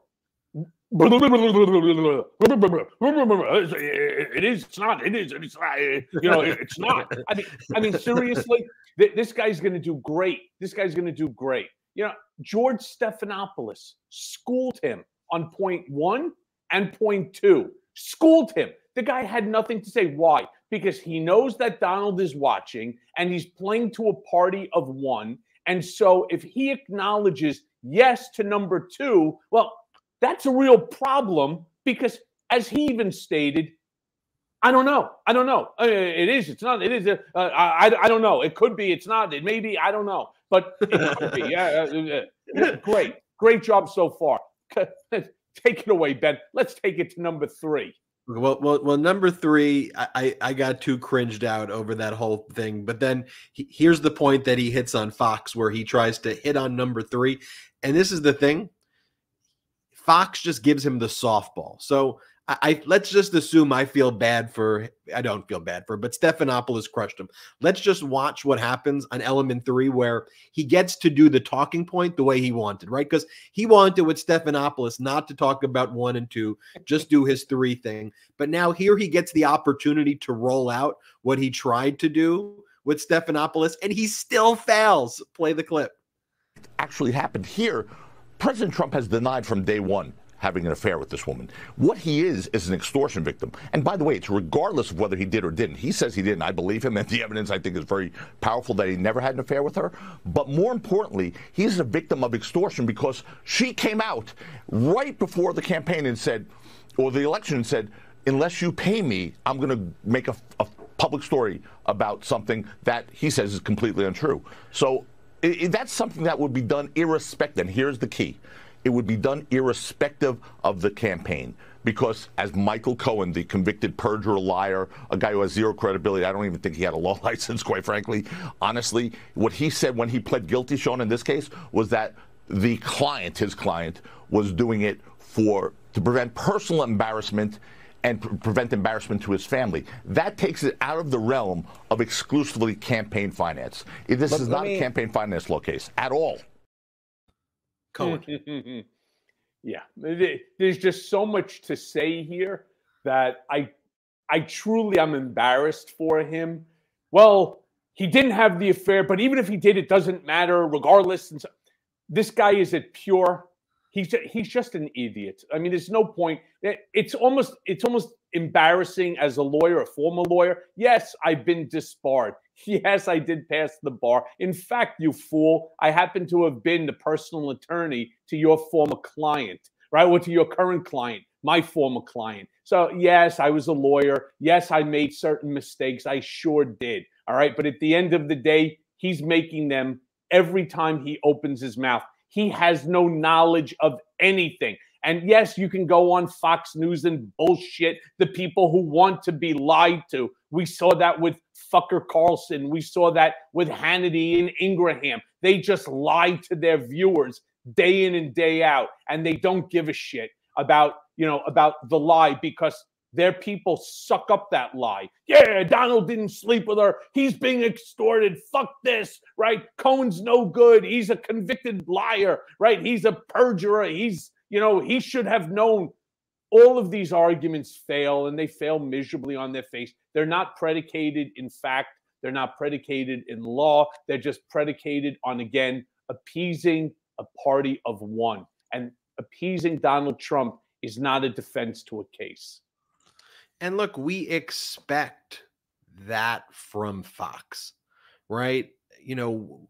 It is. It's not. It is. It's not. You know, it's not. I mean, I mean, seriously, th- this guy's going to do great. This guy's going to do great. You know, George Stephanopoulos schooled him on point one and point two. Schooled him. The guy had nothing to say. Why? Because he knows that Donald is watching and he's playing to a party of one. And so if he acknowledges yes to number two, well, that's a real problem because, as he even stated, I don't know. I don't know. Uh, it is. It's not. It is. Uh, I, I. Don't know. It could be. It's not. It may be. I don't know. But it could be. Yeah. uh, uh, great. Great job so far. Take it away, Ben. Let's take it to number three. Well, well, well. Number three, I, I got too cringed out over that whole thing. But then he, here's the point that he hits on Fox, where he tries to hit on number three, and this is the thing. Fox just gives him the softball. So I, I let's just assume I feel bad for. I don't feel bad for, but Stephanopoulos crushed him. Let's just watch what happens on element three, where he gets to do the talking point the way he wanted, right? Because he wanted with Stephanopoulos not to talk about one and two, just do his three thing. But now here he gets the opportunity to roll out what he tried to do with Stephanopoulos, and he still fails. Play the clip. It actually happened here. President Trump has denied from day one having an affair with this woman. What he is is an extortion victim. And by the way, it's regardless of whether he did or didn't. He says he didn't. I believe him, and the evidence I think is very powerful that he never had an affair with her. But more importantly, he's a victim of extortion because she came out right before the campaign and said, or the election said, unless you pay me, I'm going to make a, a public story about something that he says is completely untrue. So i i- that's something that would be done irrespective. And here's the key it would be done irrespective of the campaign. Because as Michael Cohen, the convicted perjurer, liar, a guy who has zero credibility, I don't even think he had a law license, quite frankly. Honestly, what he said when he pled guilty, Sean, in this case, was that the client, his client, was doing it for to prevent personal embarrassment and pre- prevent embarrassment to his family. That takes it out of the realm of exclusively campaign finance. This Let- is not me- a campaign finance law case at all. Cohen. yeah, there's just so much to say here that I, I truly am embarrassed for him. Well, he didn't have the affair, but even if he did, it doesn't matter. Regardless, so, this guy is at pure. He's ju- he's just an idiot. I mean, there's no point. It's almost it's almost embarrassing as a lawyer, a former lawyer. Yes, I've been disbarred. Yes, I did pass the bar. In fact, you fool, I happen to have been the personal attorney to your former client, right? Or to your current client, my former client. So, yes, I was a lawyer. Yes, I made certain mistakes. I sure did. All right. But at the end of the day, he's making them every time he opens his mouth. He has no knowledge of anything. And yes, you can go on Fox News and bullshit the people who want to be lied to. We saw that with fucker Carlson. We saw that with Hannity and Ingraham. They just lie to their viewers day in and day out, and they don't give a shit about you know about the lie because their people suck up that lie. Yeah, Donald didn't sleep with her. He's being extorted. Fuck this, right? Cohen's no good. He's a convicted liar, right? He's a perjurer. He's, you know, he should have known. All of these arguments fail and they fail miserably on their face. They're not predicated in fact, they're not predicated in law. They're just predicated on, again, appeasing a party of one. And appeasing Donald Trump is not a defense to a case. And look, we expect that from Fox, right? You know,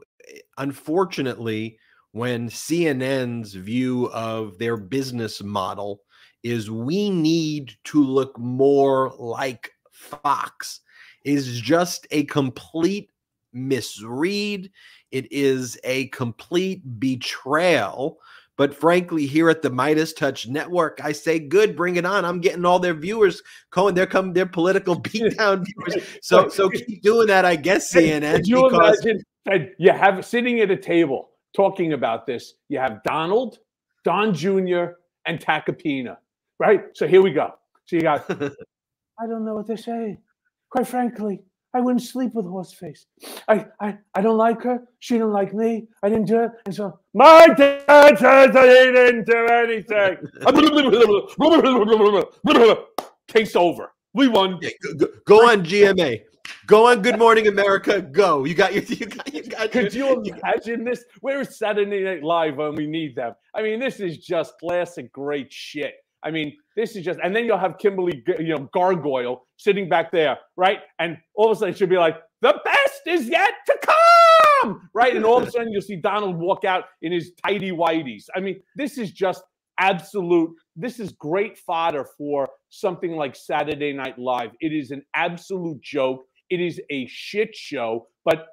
unfortunately, when CNN's view of their business model is we need to look more like Fox is just a complete misread. It is a complete betrayal. But frankly, here at the MeidasTouch Network, I say, good, bring it on. I'm getting all their viewers. Cohen, they're coming, they're political beatdown viewers. So, so keep doing that, I guess, CNN. Could you imagine that you have sitting at a table talking about this? You have Donald, Don Jr., and Tacopina, right? So here we go. So you got, I don't know what they're saying. Quite frankly, I wouldn't sleep with Horseface. I, I, I don't like her. She don't like me. I didn't do it. And so my dad says I didn't do anything. Case over. We won. Yeah, go, go, on GMA. Go on Good Morning America. Go. You got your. You got. You got. Could your, you imagine this? Where's Saturday Night Live when we need them? I mean, this is just classic great shit. I mean, this is just, and then you'll have Kimberly, you know, Gargoyle sitting back there, right? And all of a sudden she'll be like, the best is yet to come, right? And all of a sudden you'll see Donald walk out in his tidy whities. I mean, this is just absolute, this is great fodder for something like Saturday Night Live. It is an absolute joke. It is a shit show, but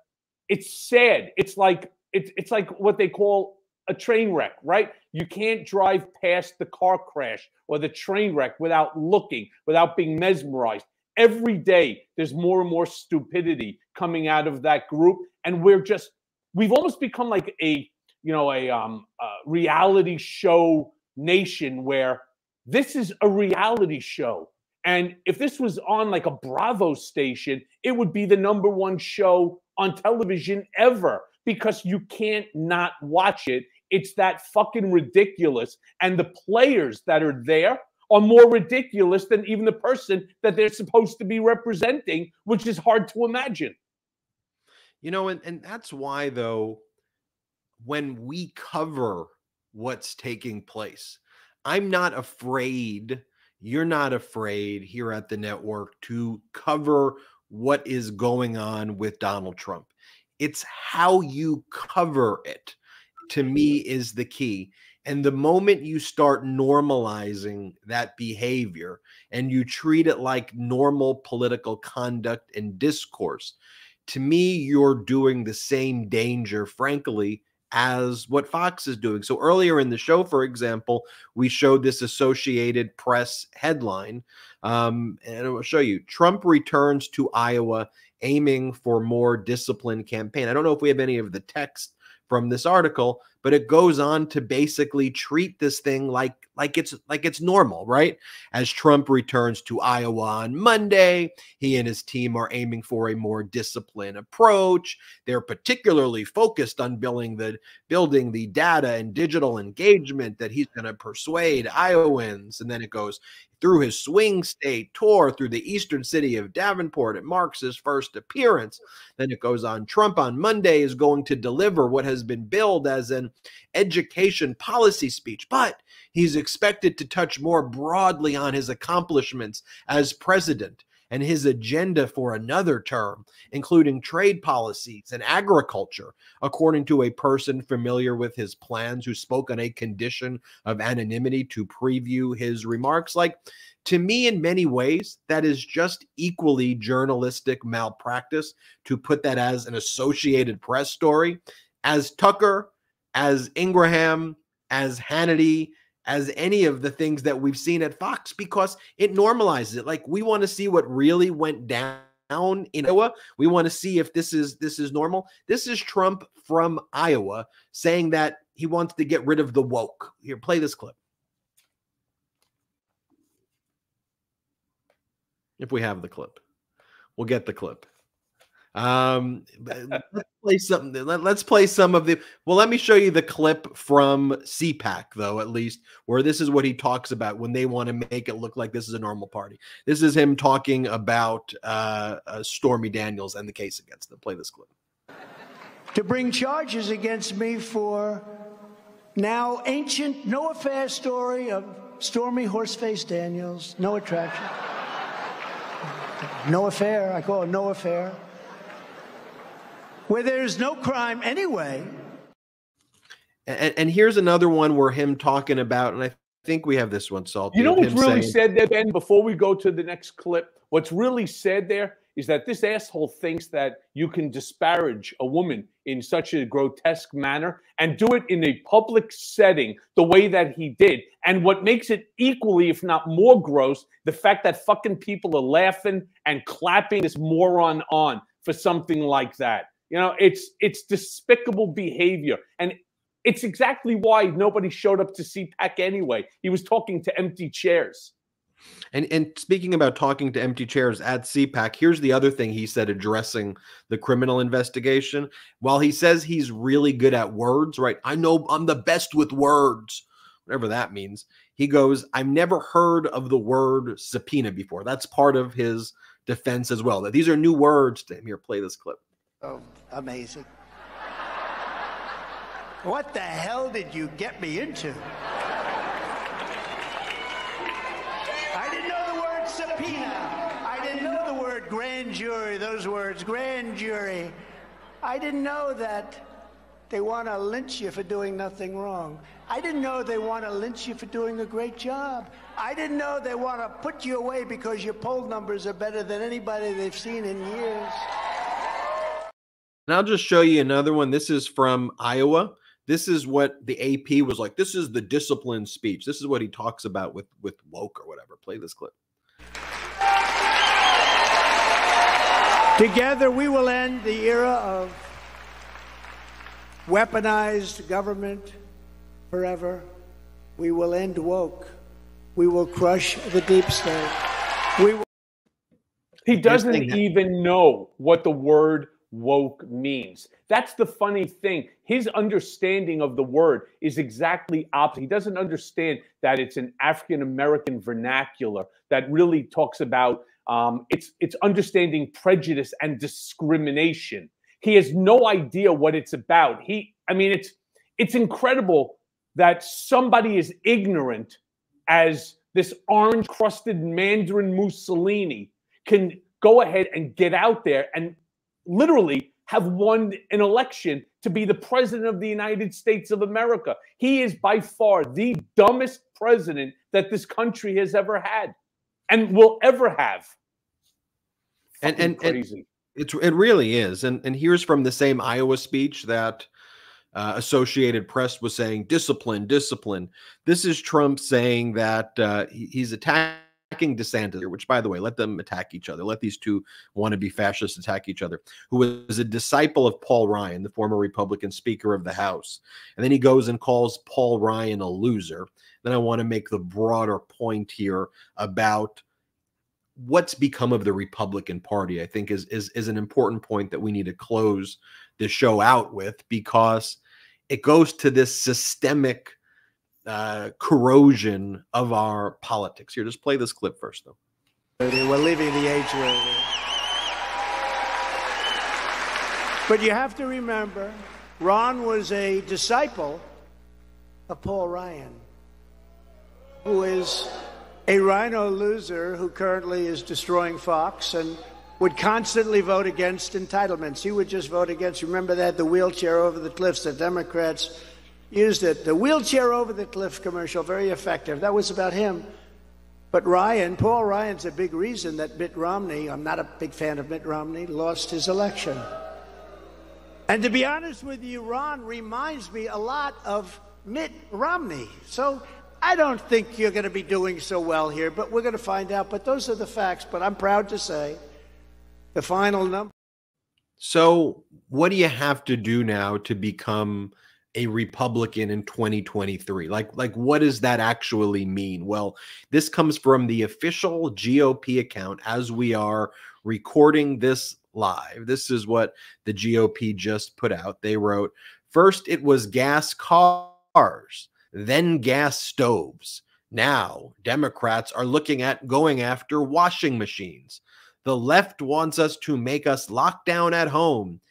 it's sad. It's like, it's, it's like what they call a train wreck, right? You can't drive past the car crash or the train wreck without looking, without being mesmerized. Every day, there's more and more stupidity coming out of that group, and we're just we've almost become like a you know a, um, a reality show nation where this is a reality show. And if this was on like a Bravo station, it would be the number one show on television ever because you can't not watch it it's that fucking ridiculous. And the players that are there are more ridiculous than even the person that they're supposed to be representing, which is hard to imagine. You know, and, and that's why, though, when we cover what's taking place, I'm not afraid, you're not afraid here at the network to cover what is going on with Donald Trump. It's how you cover it to me is the key. And the moment you start normalizing that behavior and you treat it like normal political conduct and discourse, to me, you're doing the same danger, frankly, as what Fox is doing. So earlier in the show, for example, we showed this Associated Press headline. Um, and I'll show you Trump returns to Iowa aiming for more disciplined campaign. I don't know if we have any of the text from this article, but it goes on to basically treat this thing like like it's like it's normal, right? As Trump returns to Iowa on Monday, he and his team are aiming for a more disciplined approach. They're particularly focused on building the building the data and digital engagement that he's going to persuade Iowans. And then it goes through his swing state tour through the eastern city of Davenport. It marks his first appearance. Then it goes on. Trump on Monday is going to deliver what has been billed as an education policy speech, but he's expected to touch more broadly on his accomplishments as president and his agenda for another term, including trade policies and agriculture, according to a person familiar with his plans who spoke on a condition of anonymity to preview his remarks. Like, to me, in many ways, that is just equally journalistic malpractice to put that as an Associated Press story. As Tucker, as Ingraham, as Hannity, as any of the things that we've seen at Fox because it normalizes it. Like we want to see what really went down in Iowa. We want to see if this is this is normal. This is Trump from Iowa saying that he wants to get rid of the woke. Here, play this clip. If we have the clip, we'll get the clip. Um, let's play something. Let, us play some of the. Well, let me show you the clip from CPAC, though, at least, where this is what he talks about when they want to make it look like this is a normal party. This is him talking about uh, uh, Stormy Daniels and the case against them. Play this clip. To bring charges against me for now ancient, no affair story of Stormy Horseface Daniels, no attraction. No affair. I call it no affair where there's no crime anyway. And, and, here's another one where him talking about, and I think we have this one, Salt. You know what's really saying, said there, Ben, before we go to the next clip? What's really said there is that this asshole thinks that you can disparage a woman in such a grotesque manner and do it in a public setting the way that he did. And what makes it equally, if not more gross, the fact that fucking people are laughing and clapping this moron on for something like that. You know, it's it's despicable behavior. And it's exactly why nobody showed up to CPAC anyway. He was talking to empty chairs. And and speaking about talking to empty chairs at CPAC, here's the other thing he said addressing the criminal investigation. While he says he's really good at words, right? I know I'm the best with words, whatever that means. He goes, I've never heard of the word subpoena before. That's part of his defense as well. That these are new words to him. Here, play this clip. Oh, amazing. What the hell did you get me into? I didn't know the word subpoena. I didn't know the word grand jury, those words, grand jury. I didn't know that they want to lynch you for doing nothing wrong. I didn't know they want to lynch you for doing a great job. I didn't know they want to put you away because your poll numbers are better than anybody they've seen in years. And I'll just show you another one. This is from Iowa. This is what the AP was like. This is the discipline speech. This is what he talks about with with woke or whatever. Play this clip. Together, we will end the era of weaponized government forever. We will end woke. We will crush the deep state. We will. He doesn't even know what the word woke means. That's the funny thing. His understanding of the word is exactly opposite. He doesn't understand that it's an African American vernacular that really talks about um, it's it's understanding prejudice and discrimination. He has no idea what it's about. He, I mean, it's it's incredible that somebody is ignorant as this orange crusted Mandarin Mussolini can go ahead and get out there and literally have won an election to be the president of the United States of America. He is by far the dumbest president that this country has ever had and will ever have. And and, crazy. it's it really is. And and here's from the same Iowa speech that uh, Associated Press was saying discipline, discipline. This is Trump saying that uh, he- he's attacking DeSantis, which, by the way, let them attack each other. Let these two wannabe fascists attack each other, who was a disciple of Paul Ryan, the former Republican Speaker of the House. And then he goes and calls Paul Ryan a loser. Then I want to make the broader point here about what's become of the Republican Party, I think is is is an important point that we need to close the show out with because it goes to this systemic uh, corrosion of our politics. Here, just play this clip first, though. We're leaving the age where. But you have to remember, Ron was a disciple of Paul Ryan, who is a RINO loser who currently is destroying Fox and would constantly vote against entitlements. He would just vote against, remember that, the wheelchair over the cliffs, the Democrats used it. The wheelchair over the cliff commercial, very effective. That was about him. But Ryan, Paul Ryan's a big reason that Mitt Romney, I'm not a big fan of Mitt Romney, lost his election. And to be honest with you, Ron reminds me a lot of Mitt Romney. So I don't think you're going to be doing so well here, but we're going to find out. But those are the facts. But I'm proud to say the final number. So, what do you have to do now to become a Republican in 2023? Like, like what does that actually mean? Well, this comes from the official GOP account as we are recording this live. This is what the GOP just put out. They wrote, first it was gas cars, then gas stoves. Now, Democrats are looking at going after washing machines. The left wants us to make us lock down at home,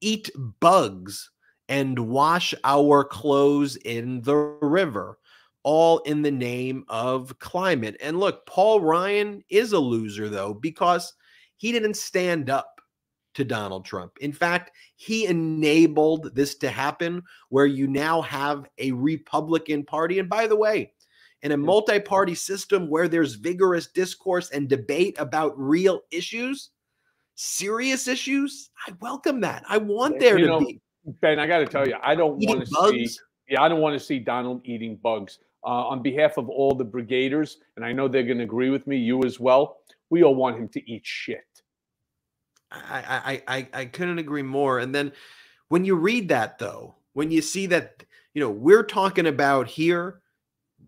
eat bugs, and wash our clothes in the river, all in the name of climate. And look, Paul Ryan is a loser, though, because he didn't stand up to Donald Trump. In fact, he enabled this to happen where you now have a Republican Party. And by the way, in a multi party system where there's vigorous discourse and debate about real issues, serious issues, I welcome that. I want there you to know, be Ben, I got to tell you, I don't want to see. Yeah, I don't want to see Donald eating bugs. Uh, on behalf of all the brigaders, and I know they're going to agree with me, you as well. We all want him to eat shit. I, I I I couldn't agree more. And then when you read that though, when you see that you know we're talking about here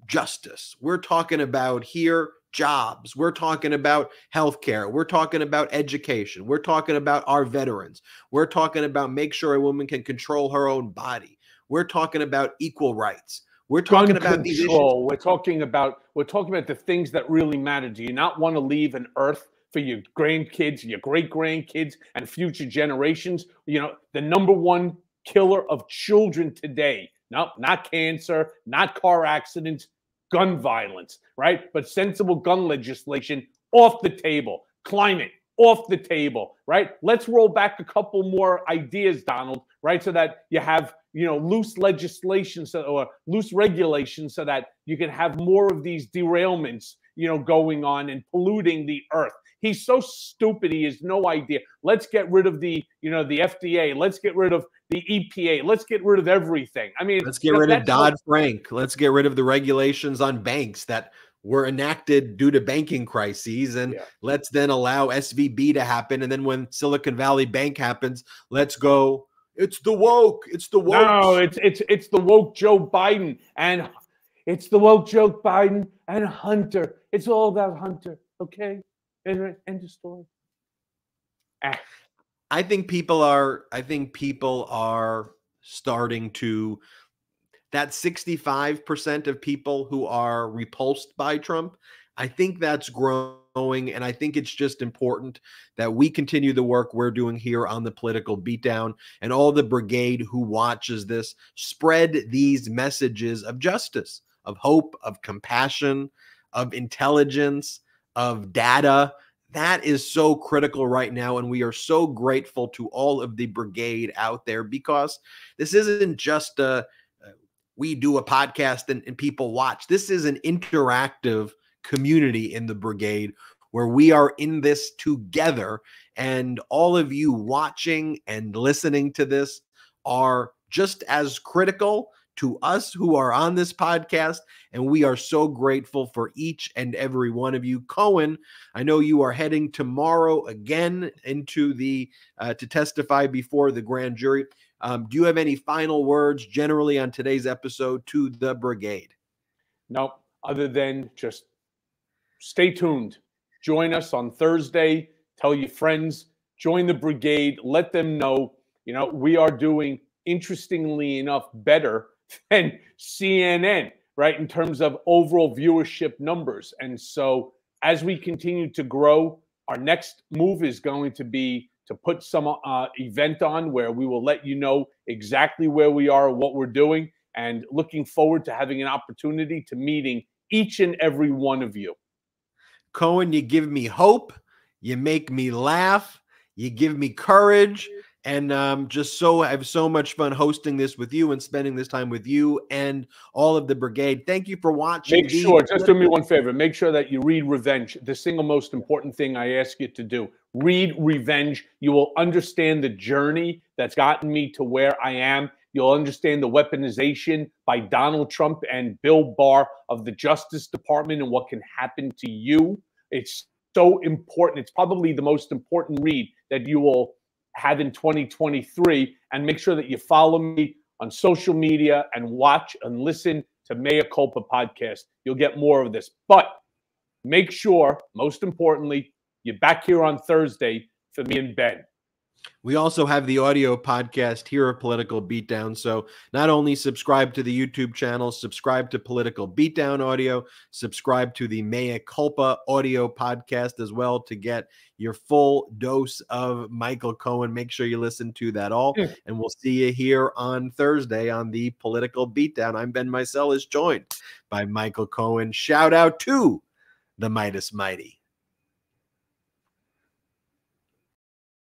justice, we're talking about here jobs, we're talking about healthcare, we're talking about education, we're talking about our veterans, we're talking about make sure a woman can control her own body, we're talking about equal rights. We're talking Gun about control. We're talking about we're talking about the things that really matter. Do you not want to leave an earth for your grandkids, your great grandkids, and future generations? You know, the number one killer of children today. No, not cancer, not car accidents, gun violence, right? But sensible gun legislation off the table. Climate off the table, right? Let's roll back a couple more ideas, Donald, right? So that you have, you know, loose legislation so, or loose regulations so that you can have more of these derailments, you know, going on and polluting the earth. He's so stupid. He has no idea. Let's get rid of the, you know, the FDA. Let's get rid of the EPA. Let's get rid of everything. I mean, Let's get rid of Dodd Frank. Let's get rid of the regulations on banks that were enacted due to banking crises. And Yeah. let's then allow SVB to happen. And then when Silicon Valley Bank happens, let's go. It's the woke. It's the woke. No, it's it's it's the woke Joe Biden and it's the woke Joe Biden and Hunter. It's all about Hunter. Okay, end, of story. Ah, I think people are I think people are starting to that 65% of people who are repulsed by Trump, I think that's growing and I think it's just important that we continue the work we're doing here on the political beatdown and all the brigade who watches this spread these messages of justice, of hope, of compassion, of intelligence, of data. That is so critical right now and we are so grateful to all of the brigade out there because this isn't just a uh, we do a podcast and, and people watch. This is an interactive community in the brigade where we are in this together and all of you watching and listening to this are just as critical to us who are on this podcast and we are so grateful for each and every one of you cohen I know you are heading tomorrow again into the uh, to testify before the grand jury. Um, do you have any final words generally on today's episode to the brigade? no, other than just stay tuned. Join us on Thursday. Tell your friends. Join the brigade. Let them know. You know we are doing interestingly enough better than CNN, right, in terms of overall viewership numbers. And so as we continue to grow, our next move is going to be to put some uh, event on where we will let you know exactly where we are, what we're doing, and looking forward to having an opportunity to meeting each and every one of you. Cohen, you give me hope, you make me laugh, you give me courage, and um, just so I have so much fun hosting this with you and spending this time with you and all of the brigade. Thank you for watching. Make sure, just do me one favor, make sure that you read Revenge. The single most important thing I ask you to do. Read Revenge. You will understand the journey that's gotten me to where I am. You'll understand the weaponization by Donald Trump and Bill Barr of the Justice Department and what can happen to you. It's so important. It's probably the most important read that you will have in 2023. And make sure that you follow me on social media and watch and listen to Mea Culpa podcast. You'll get more of this. But make sure, most importantly, you're back here on Thursday for me and Ben. We also have the audio podcast here at Political Beatdown. So not only subscribe to the YouTube channel, subscribe to Political Beatdown audio, subscribe to the Mea Culpa audio podcast as well to get your full dose of Michael Cohen. Make sure you listen to that all. Yeah. And we'll see you here on Thursday on the Political Beatdown. I'm Ben Meiselas, joined by Michael Cohen. Shout out to the Meidas Mighty.